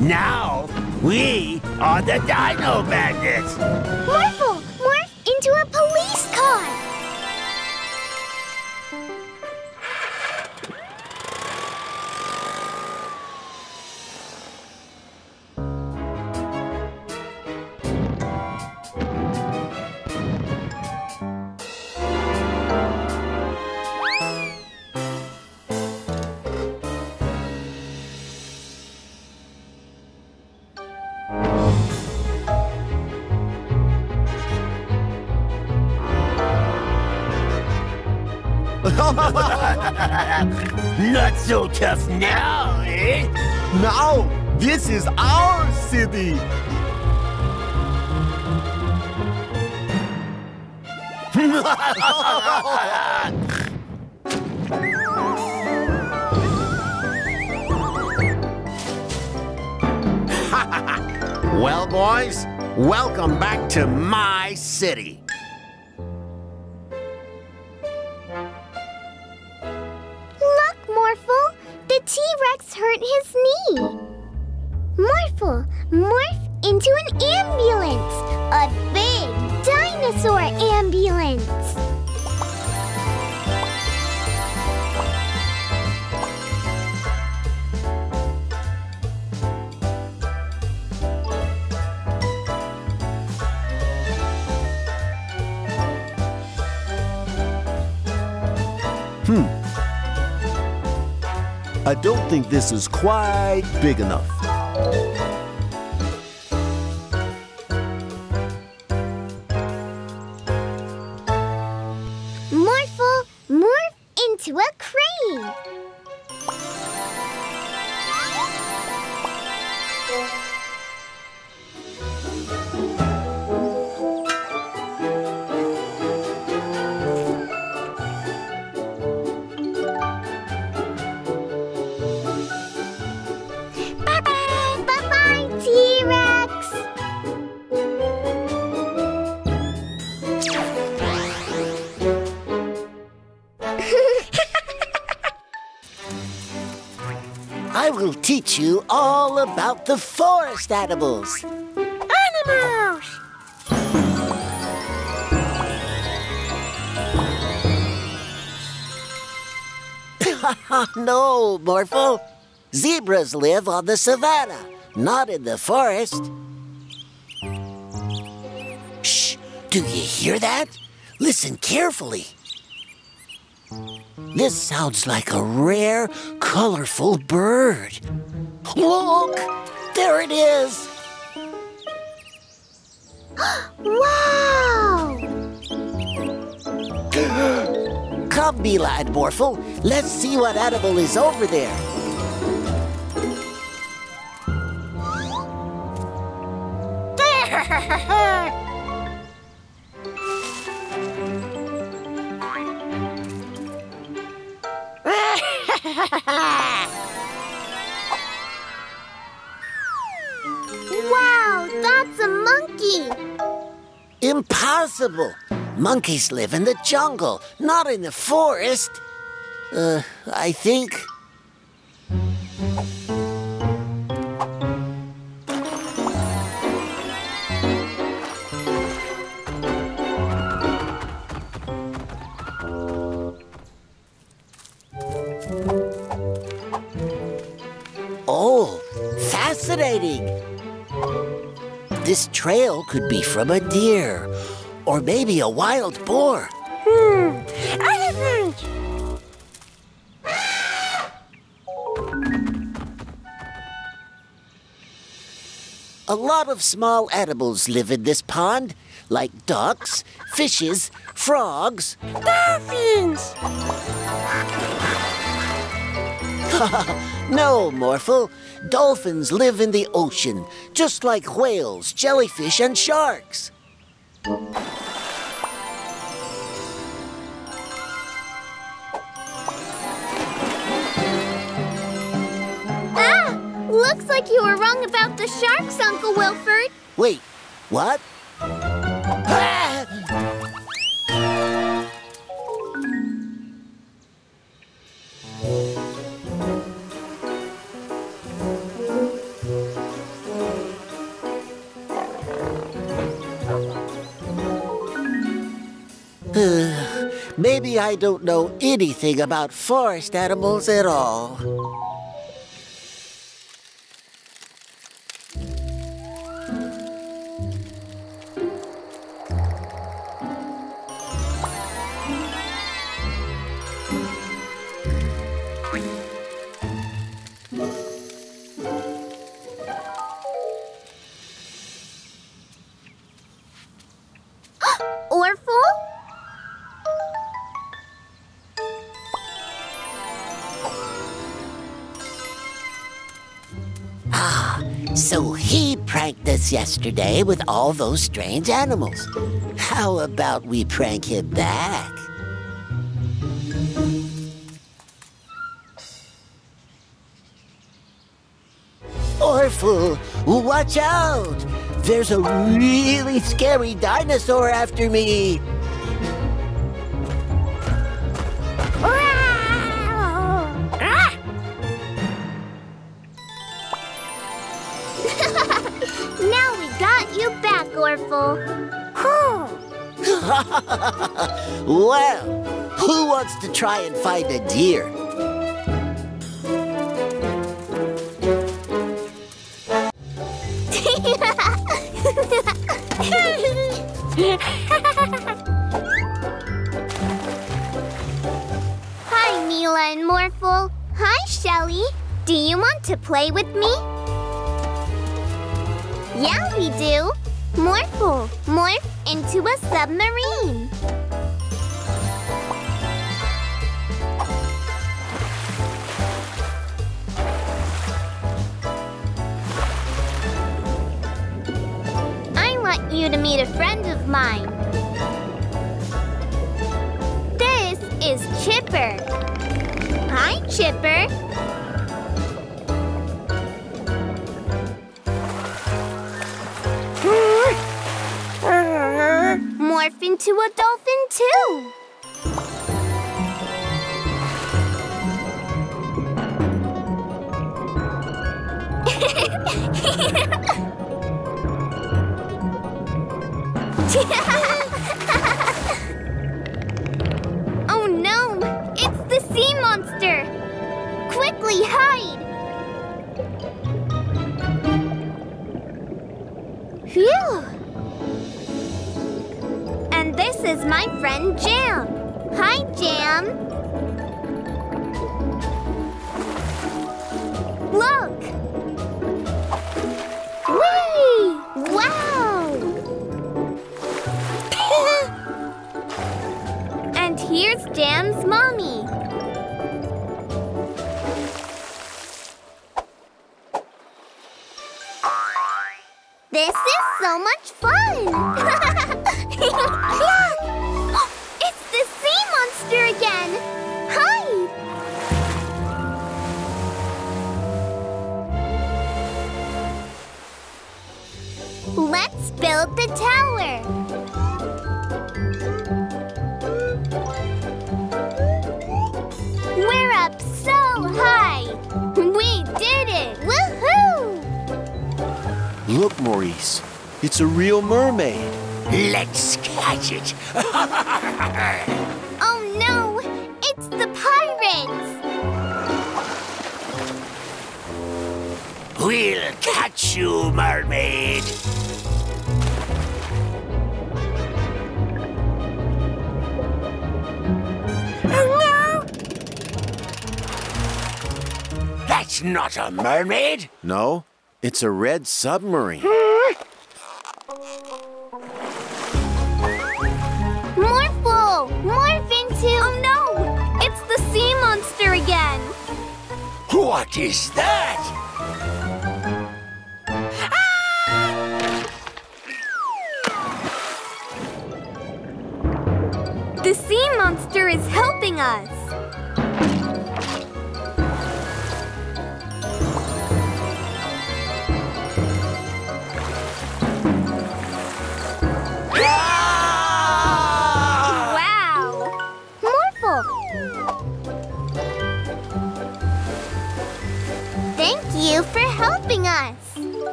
Now, we are the Dino Bandits. Morphle, morph into a police car. Not so tough now, eh? Now, this is our city. Well, boys, welcome back to my city. Hmm. I don't think this is quite big enough. About the forest animals. Animals! no, Morphle. Zebras live on the savannah, not in the forest. Shh! Do you hear that? Listen carefully. This sounds like a rare, colorful bird. Look! There it is! Wow! Come, Mila and Morphle. Let's see what animal is over there. Wow, that's a monkey. Impossible! Monkeys live in the jungle, not in the forest. Uh, I think. Fascinating! This trail could be from a deer, or maybe a wild boar. Hmm, elephant! A lot of small animals live in this pond, like ducks, fishes, frogs. Dolphins! no, Morphle. Dolphins live in the ocean, just like whales, jellyfish, and sharks. Ah! Looks like you were wrong about the sharks, Uncle Wilford. Wait, what? Maybe I don't know anything about forest animals at all. Yesterday with all those strange animals. How about we prank him back? Orphle, watch out! There's a really scary dinosaur after me! To try and find a deer? Hi, Mila and Morphle. Hi, Shelly. Do you want to play with me? Yeah, we do. Morphle, morph into a submarine. That's not a mermaid! No, it's a red submarine. Morphle! Morph into... Oh no! It's the sea monster again! What is that? The sea monster is helping us.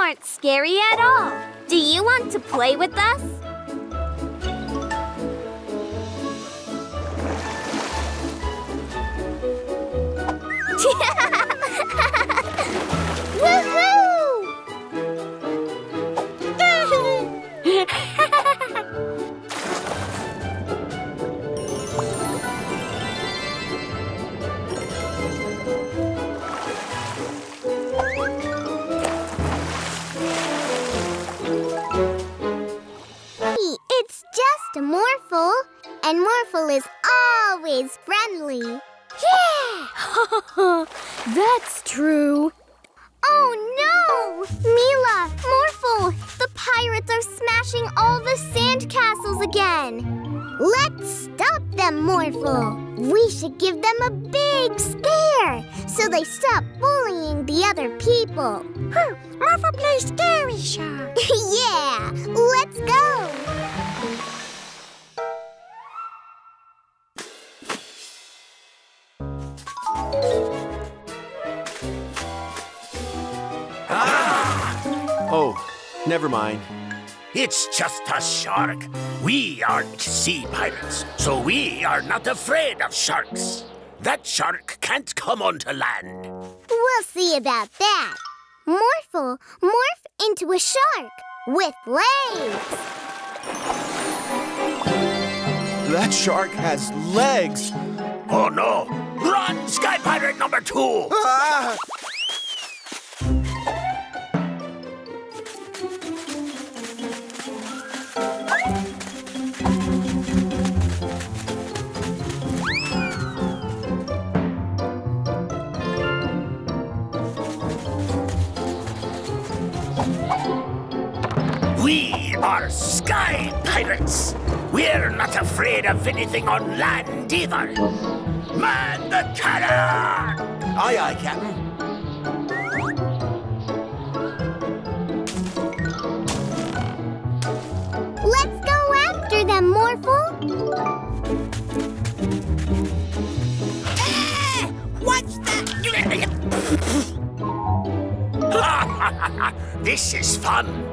aren't scary at all. Do you want to play with us? Yeah! That's true. Oh no! Mila, Morphle, the pirates are smashing all the sand castles again. Let's stop them, Morphle. We should give them a big scare so they stop bullying the other people. Huh, Morphle plays scary shark. yeah, let's go. Oh, never mind. It's just a shark. We aren't sea pirates, so we are not afraid of sharks. That shark can't come onto land. We'll see about that. Morphle, morph into a shark with legs. That shark has legs. Oh no! Run, Sky Pirate number two! Ah! Are Sky Pirates. We're not afraid of anything on land either. Man the cannon! Aye, aye, Captain. Let's go after them, Morphle. What's that? this is fun.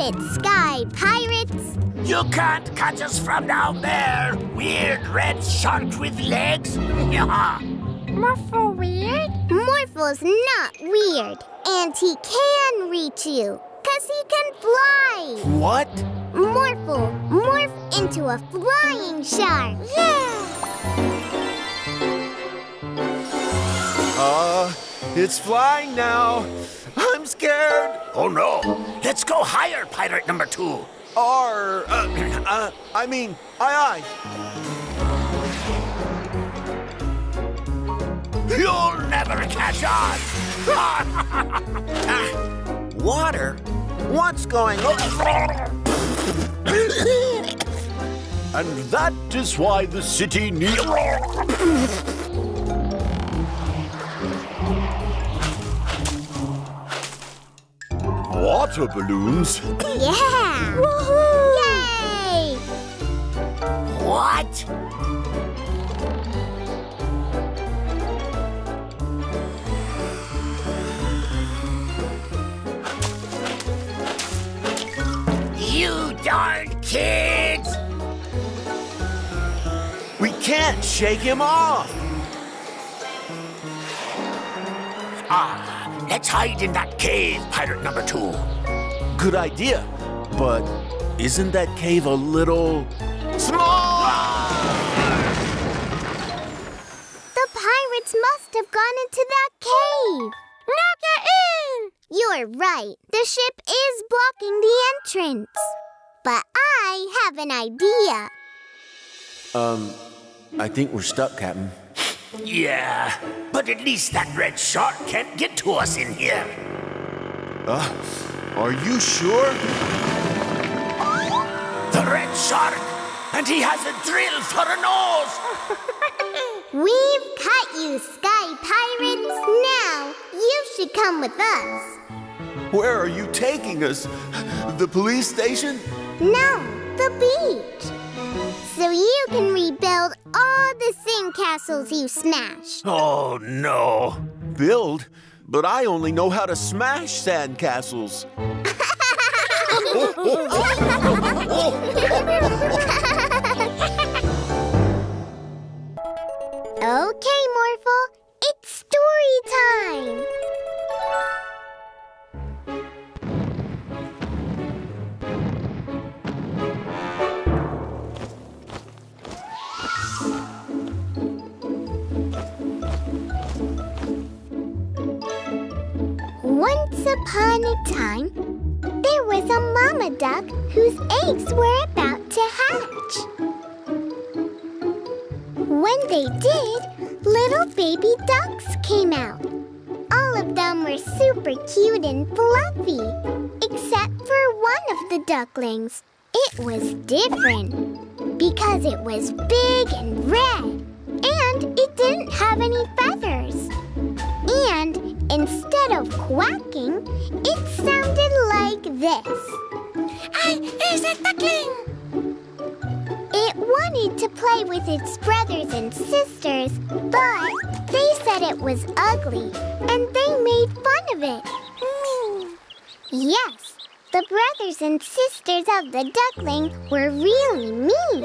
Stop Sky Pirates. You can't catch us from down there, weird red shark with legs. Morphle weird? Morphle's not weird, and he can reach you, cause he can fly. What? Morphle, morph into a flying shark. Yeah! Uh, it's flying now. I'm scared. Oh no! Let's go higher, pirate number two. R, uh, uh, I mean, aye, aye. You'll never catch on. Water? What's going on? And that is why the city needs. Water balloons? Yeah! Woohoo! Yay! what? You darn kids! We can't shake him off. Ah, let's hide in that cave, pirate number two. Good idea. But isn't that cave a little small? The pirates must have gone into that cave. Now get in! You're right. The ship is blocking the entrance. But I have an idea. Um, I think we're stuck, Captain. Yeah, but at least that red shark can't get to us in here. Uh, are you sure? The red shark! And he has a drill for a nose! We've caught you, Sky Pirates. Now, you should come with us. Where are you taking us? The police station? No, the beach. So you can rebuild all the sandcastles you smashed. Oh no! Build? But I only know how to smash sandcastles. Okay, Morphle, it's story time. Once upon a time, there was a mama duck whose eggs were about to hatch. When they did, little baby ducks came out. All of them were super cute and fluffy, except for one of the ducklings. It was different because it was big and red, and it didn't have any feathers. And instead of quacking, it sounded like this. I is a duckling. It wanted to play with its brothers and sisters, but they said it was ugly, and they made fun of it. Hmm. Yes, the brothers and sisters of the duckling were really mean.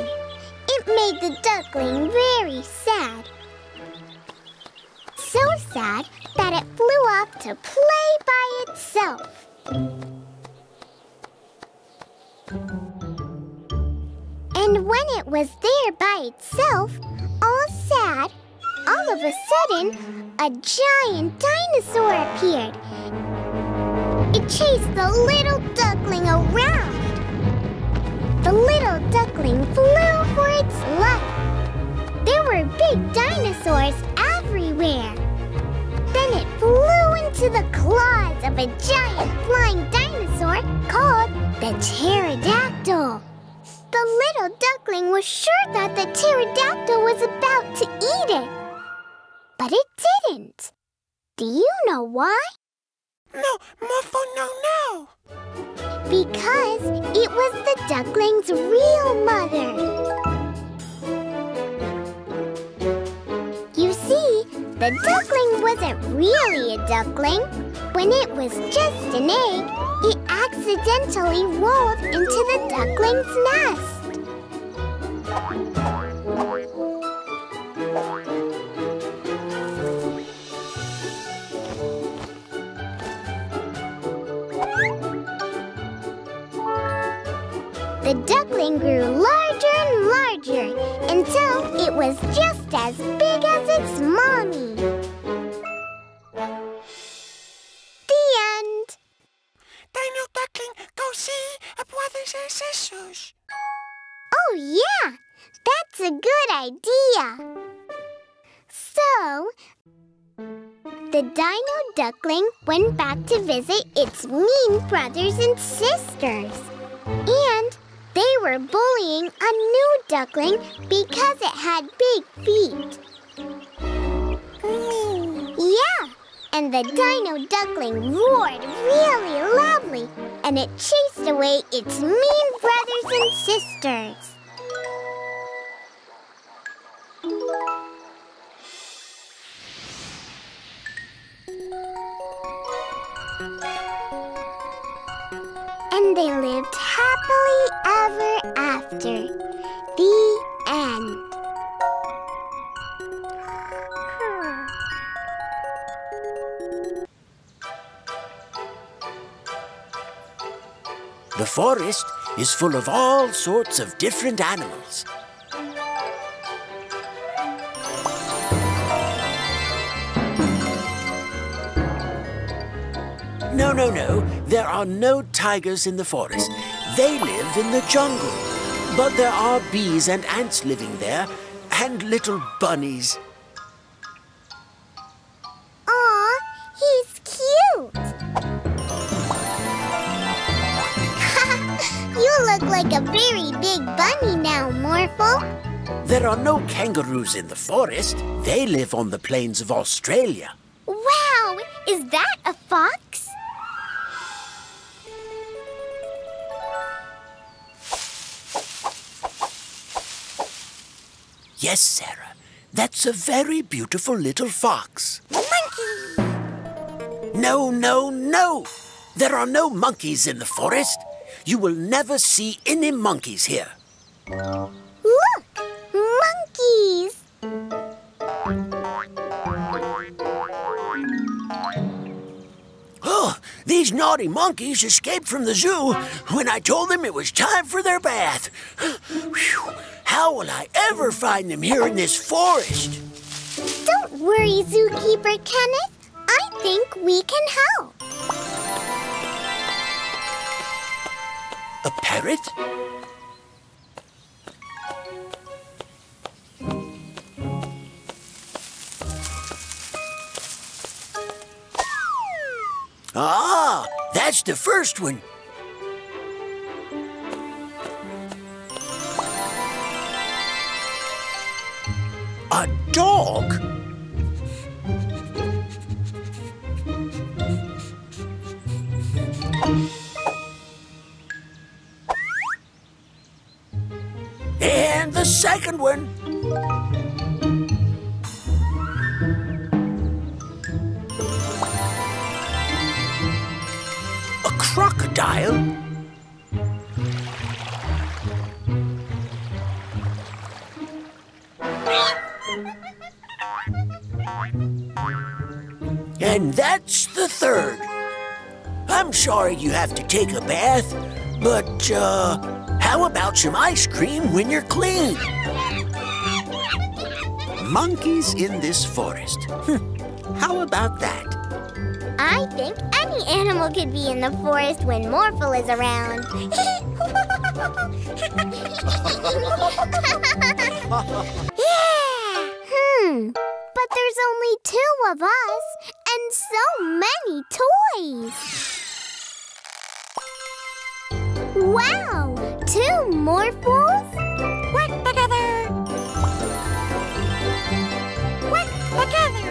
It made the duckling very sad. Sad that it flew off to play by itself. And when it was there by itself, all sad, all of a sudden, a giant dinosaur appeared. It chased the little duckling around. The little duckling flew for its life. There were big dinosaurs everywhere. Then it flew into the claws of a giant flying dinosaur called the pterodactyl. The little duckling was sure that the pterodactyl was about to eat it. But it didn't. Do you know why? No, Morphle, no, no. Because it was the duckling's real mother. The duckling wasn't really a duckling. When it was just an egg, it accidentally rolled into the duckling's nest. The duckling grew larger and larger until it was just as big as its mommy. The end. Dino duckling, go see a brothers and sisters. Oh, yeah, that's a good idea. So, the dino duckling went back to visit its mean brothers and sisters. And they were bullying a new duckling because it had big feet. Yeah, and the dino duckling roared really loudly, and it chased away its mean brothers and sisters. And they lived happily ever after. The end. The forest is full of all sorts of different animals. No, no, no. There are no tigers in the forest. They live in the jungle. But there are bees and ants living there, and little bunnies. Aw, he's cute. you look like a very big bunny now, Morphle. There are no kangaroos in the forest. They live on the plains of Australia. Wow, is that a fox? Yes, Sarah. That's a very beautiful little fox. Monkey! No, no, no! There are no monkeys in the forest. You will never see any monkeys here. Look, monkeys. Oh, these naughty monkeys escaped from the zoo when I told them it was time for their bath. How will I ever find them here in this forest? Don't worry, Zookeeper Kenneth. I think we can help. A parrot? Ah, that's the first one. Dog? And the second one. Sorry you have to take a bath, but, uh, how about some ice cream when you're clean? Monkeys in this forest. How about that? I think any animal could be in the forest when Morphle is around. yeah! Hmm. But there's only two of us and so many toys. Wow! Two Morphles? Work together! Work together!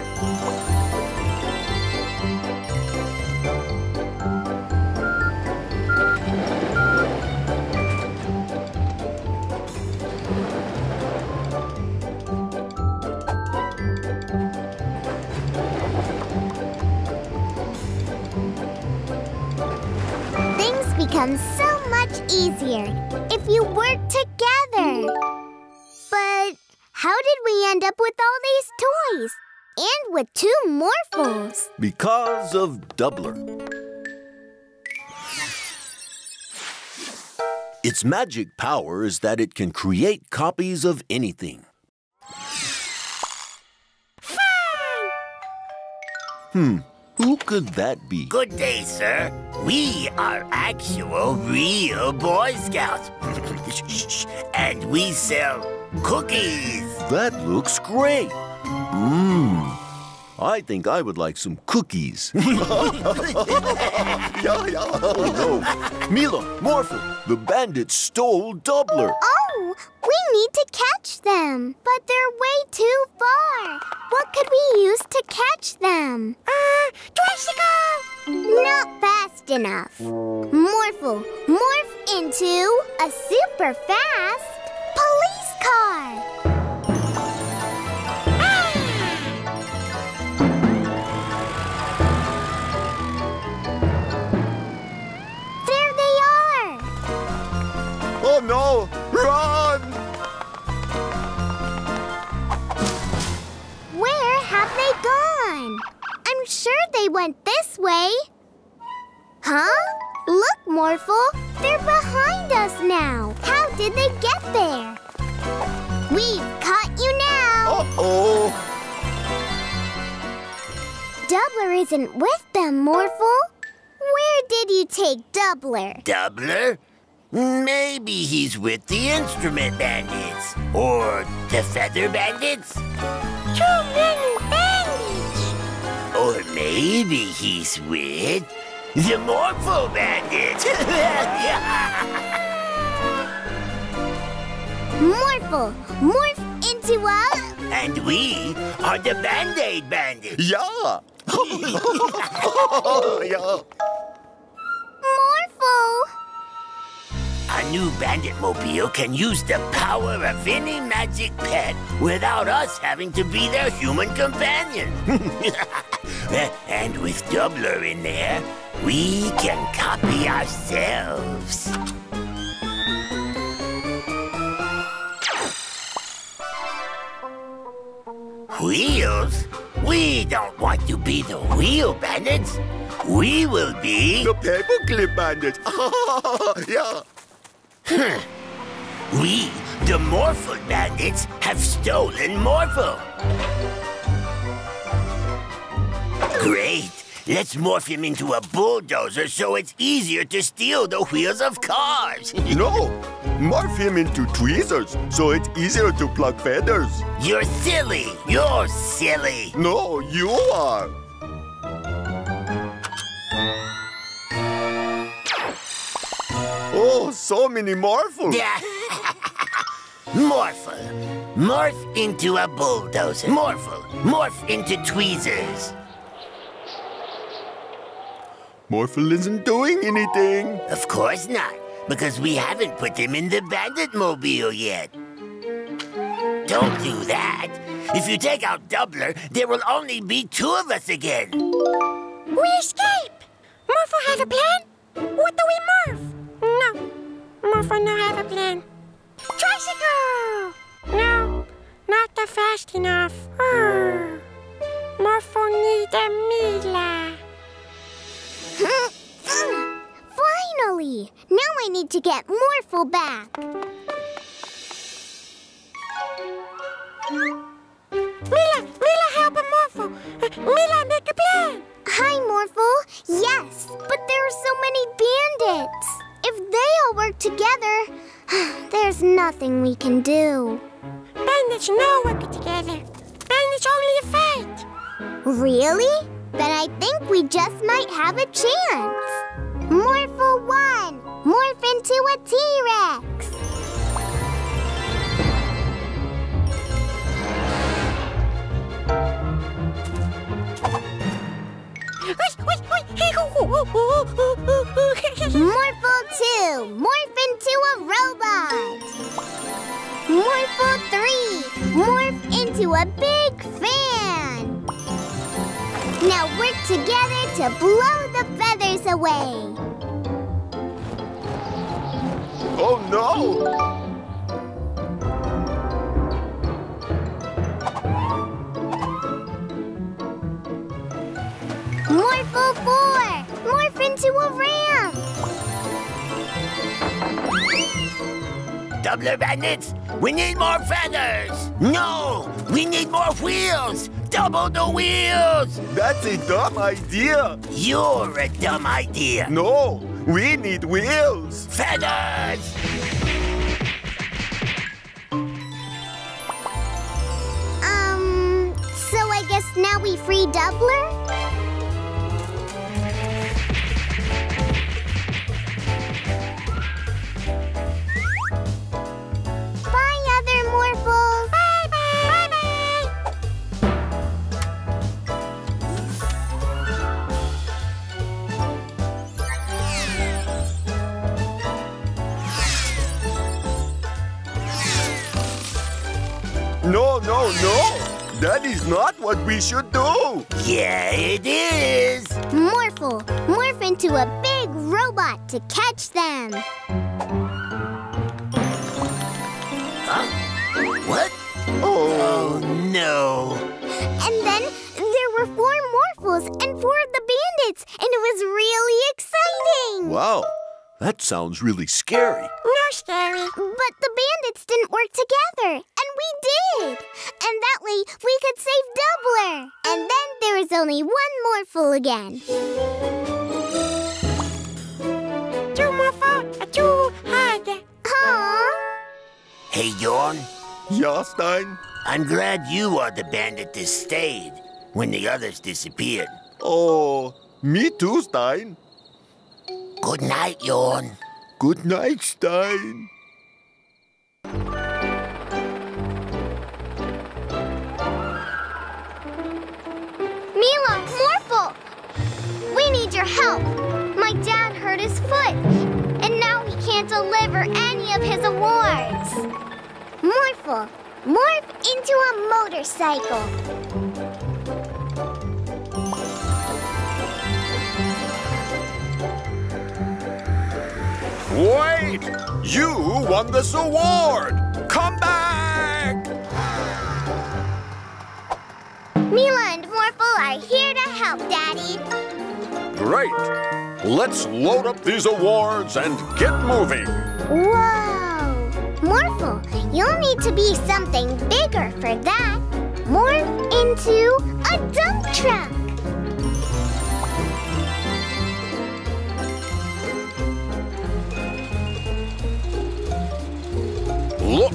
Things become so easier if you work together. But how did we end up with all these toys? And with two Morphles? Because of Doubler. Its magic power is that it can create copies of anything. Hmm, who could that be? Good day, sir. We are actual, real Boy Scouts. and we sell cookies. That looks great. Mmm. I think I would like some cookies. yeah, yeah. Oh no. Mila, Morphle, the bandits stole Doubler. Oh, we need to catch them. But they're way too far. What could we use to catch them? Uh, tricycle! Not fast enough. Morphle, morph into a super fast police car. Oh no! Run! Where have they gone? I'm sure they went this way. Huh? Look, Morphle. They're behind us now. How did they get there? We've caught you now. Uh-oh! Doubler isn't with them, Morphle. Where did you take Doubler? Doubler? Maybe he's with the instrument bandits. Or the feather bandits. Too many bandits. Or maybe he's with the Morphle bandits. Morphle, morph into a... and we are the Band-Aid bandits. Yeah! yeah! Morphle! A new bandit mobile can use the power of any magic pet without us having to be their human companion. and with Doubler in there, we can copy ourselves. Wheels? We don't want to be the wheel bandits. We will be. The paperclip bandits! yeah! We, the Morphle bandits, have stolen Morphle. Great. Let's morph him into a bulldozer so it's easier to steal the wheels of cars. no, morph him into tweezers so it's easier to pluck feathers. You're silly. You're silly. No, you are. Oh, so many Morphles. Yeah. Morphle. Morph into a bulldozer. Morphle. Morph into tweezers. Morphle isn't doing anything. Of course not, because we haven't put him in the bandit mobile yet. Don't do that. If you take out Doubler, there will only be two of us again. We escape! Morphle have a plan? What do we morph? No. Morphle no have a plan. Tricycle! No, not the fast enough. Oh. Morphle need a Mila. Finally! Now I need to get Morphle back. Mila, Mila, help a Morphle. Uh, Mila, make a plan. Hi, Morphle. Yes, but there are so many bandits. If they all work together, there's nothing we can do. Bandits no work together. Bandits only a fight. Really? Then I think we just might have a chance. Morphle 1! Morph into a T-Rex! Morphle 2! Morph into a robot! Morphle 3! Morph into a big fan! Now work together to blow the feathers away! Oh no! Doubler bandits, we need more feathers. No, we need more wheels. Double the wheels. That's a dumb idea. You're a dumb idea. No, we need wheels. Feathers. Um, so I guess now we free Doubler? What we should do! Yeah, it is. Morphle, morph into a big robot to catch them. Huh? What? Oh, no. And then there were four Morphles and four of the bandits, and it was really exciting. Wow, that sounds really scary. No scary. But the bandits didn't work together, and we did. And that way we could save Doubler. And then there was only one more fool again. Two Morphle, two hard. Aww. Hey, Yorn. Yeah, Stein? I'm glad you are the bandit that stayed when the others disappeared. Oh, me too, Stein. Good night, Yorn. Good night, Stein. Your help. My dad hurt his foot, and now he can't deliver any of his awards. Morphle, morph into a motorcycle. Wait! You won this award! Come back! Mila and Morphle are here to help, Daddy. Great! Let's load up these awards and get moving. Whoa! Morphle, you'll need to be something bigger for that. Morph into a dump truck. Look,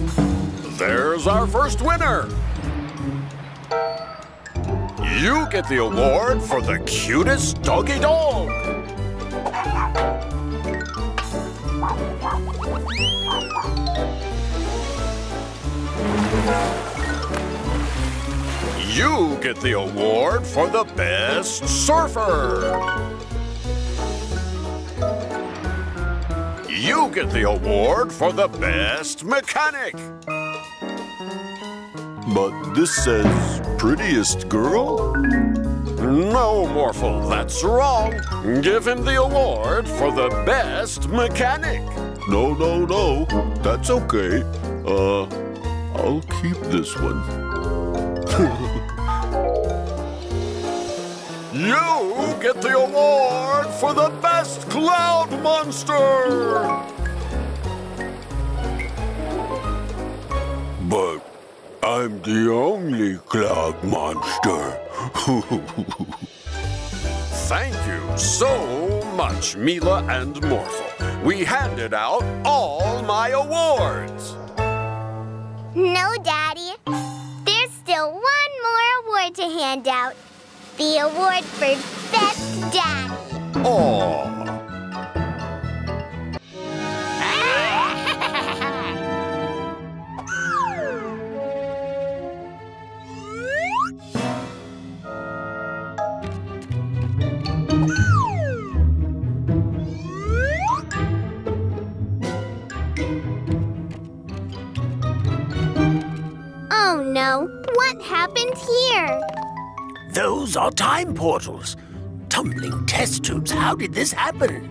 there's our first winner. You get the award for the cutest doggy dog. You get the award for the best surfer. You get the award for the best mechanic. But this says prettiest girl? No, Morphle, that's wrong. Give him the award for the best mechanic. No, no, no. That's okay. Uh, I'll keep this one. You get the award for the best cloud monster. But I'm the only cloud monster. Thank you so much, Mila and Morphle. We handed out all my awards. No, Daddy. There's still one more award to hand out. The award for Best Daddy. Aww. No, what happened here? Those are time portals. Tumbling test tubes, how did this happen?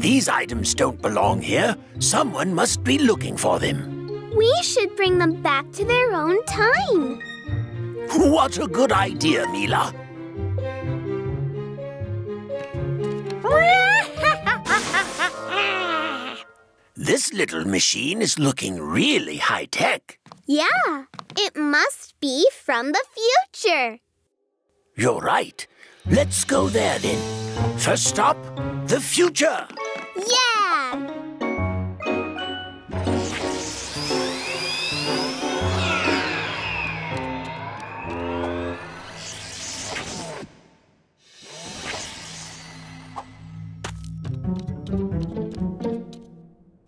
These items don't belong here. Someone must be looking for them. We should bring them back to their own time. What a good idea, Mila. This little machine is looking really high-tech. Yeah, it must be from the future. You're right. Let's go there then. First stop, the future. Yeah!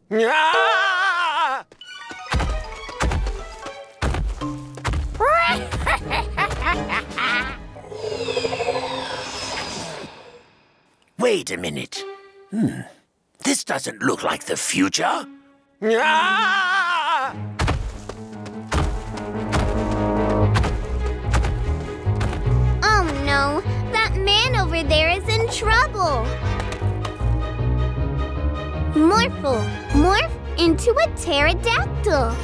Wait a minute. Hmm. This doesn't look like the future. Oh no, that man over there is in trouble. Morphle, morph into a pterodactyl.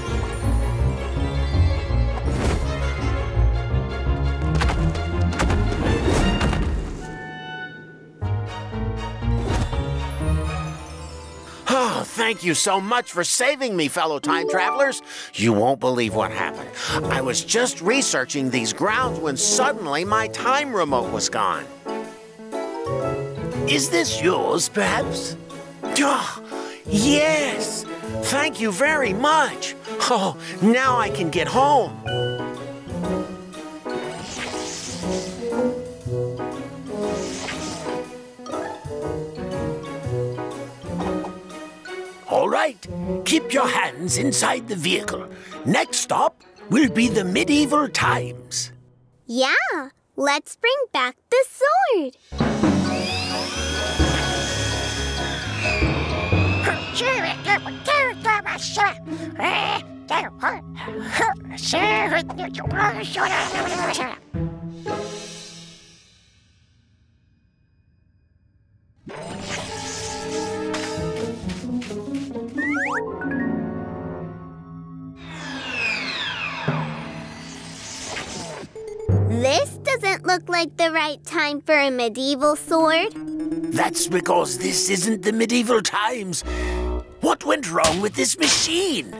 Oh, thank you so much for saving me, fellow time travelers. You won't believe what happened. I was just researching these grounds when suddenly my time remote was gone. Is this yours, perhaps? Oh, yes! Thank you very much. Oh, now I can get home. All right. Keep your hands inside the vehicle. Next stop will be the medieval times. Yeah, let's bring back the sword. This doesn't look like the right time for a medieval sword. That's because this isn't the medieval times. What went wrong with this machine?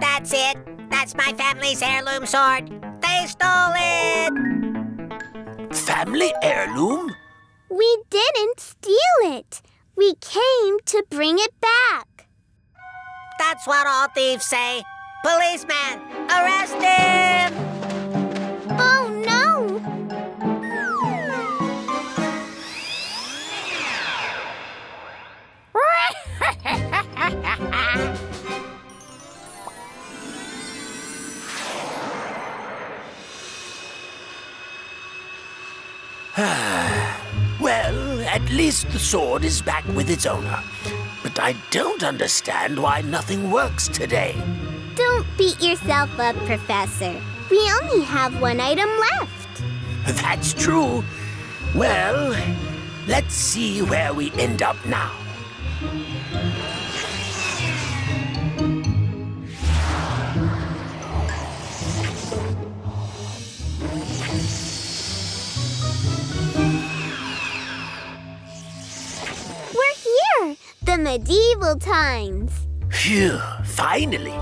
That's it. That's my family's heirloom sword. They stole it! Family heirloom? We didn't steal it. We came to bring it back. That's what all thieves say. Policeman, arrest him! well, at least the sword is back with its owner. But I don't understand why nothing works today. Don't beat yourself up, Professor. We only have one item left. That's true. Well, let's see where we end up now. The medieval times. Phew, finally.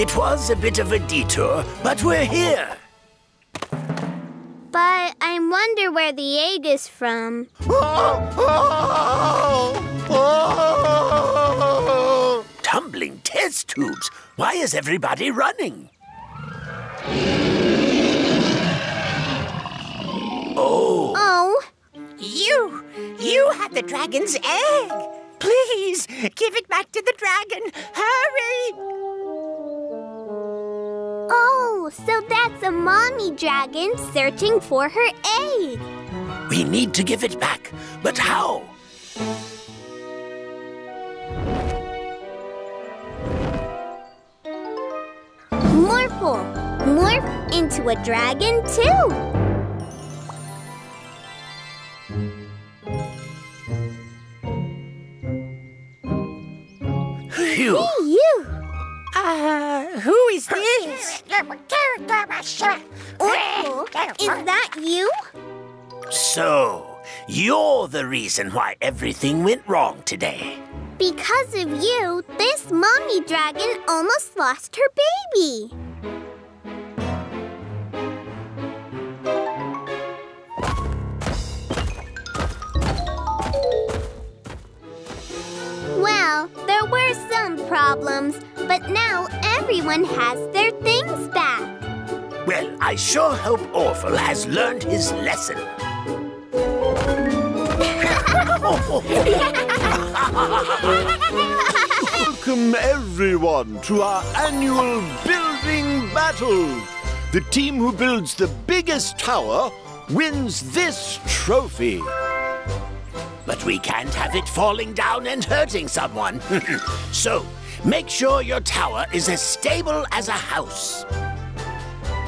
It was a bit of a detour, but we're here. But I wonder where the egg is from. Tumbling test tubes. Why is everybody running? Oh. Oh, You! You have the dragon's egg! Please, give it back to the dragon! Hurry! oh, so that's a mommy dragon searching for her egg. We need to give it back. But how? Morphle, morph into a dragon too. Phew. You. Uh, who is this? Morphle, is that you? So, you're the reason why everything went wrong today. Because of you, this mommy dragon almost lost her baby. Well, were some problems, but now everyone has their things back. Well, I sure hope Orphle has learned his lesson. Welcome everyone to our annual building battle. The team who builds the biggest tower wins this trophy. But we can't have it falling down and hurting someone. so, make sure your tower is as stable as a house.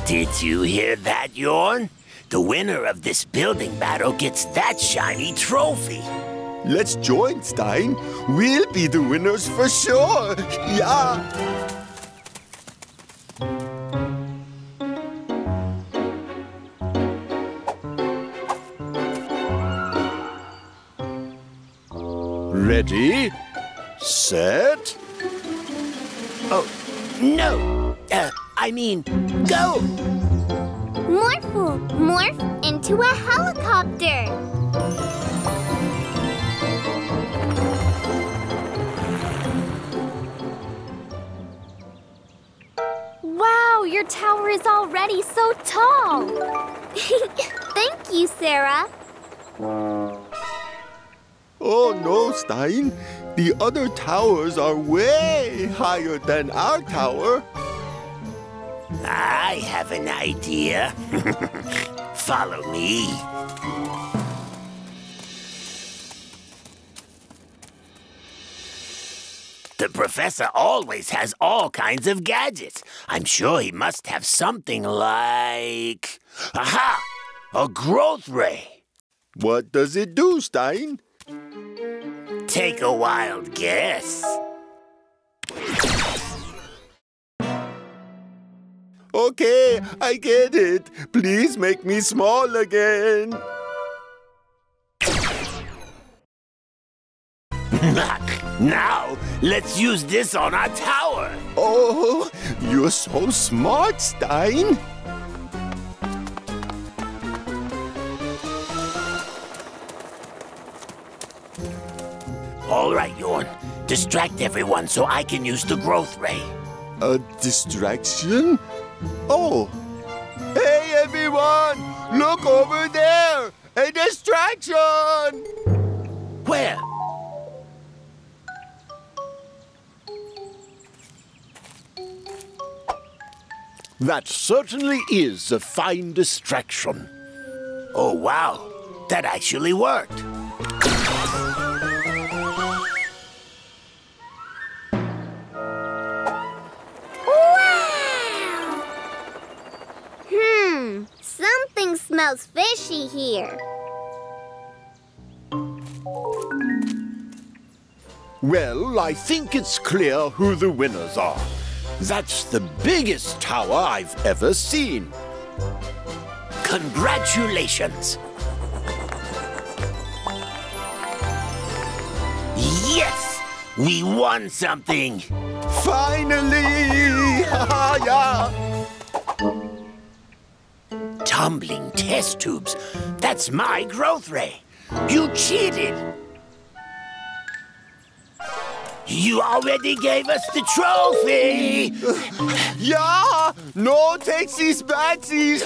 Did you hear that, Yorn? The winner of this building battle gets that shiny trophy. Let's join, Stein. We'll be the winners for sure. Yeah. Ready, set. Oh, no. Uh, I mean, go. Morphle, morph into a helicopter. Wow, your tower is already so tall. Thank you, Sarah. Oh no, Stein. The other towers are way higher than our tower. I have an idea. Follow me. The professor always has all kinds of gadgets. I'm sure he must have something like. Aha! A growth ray. What does it do, Stein? Take a wild guess. Okay, I get it. Please make me small again. now, let's use this on our tower. Oh, you're so smart, Stein. All right, Yorn. Distract everyone so I can use the growth ray. A distraction? Oh. Hey, everyone! Look over there! A distraction! Where? That certainly is a fine distraction. Oh, wow. That actually worked. Something smells fishy here. Well, I think it's clear who the winners are. That's the biggest tower I've ever seen. Congratulations! Yes! We won something! Finally! yeah! Tumbling test tubes. That's my growth ray. You cheated! You already gave us the trophy! yeah! No takesies backsies!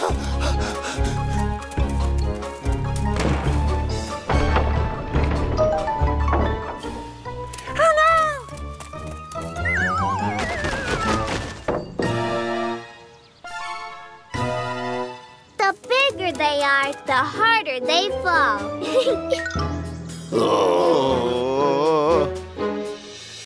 bigger they are, the harder they fall. oh.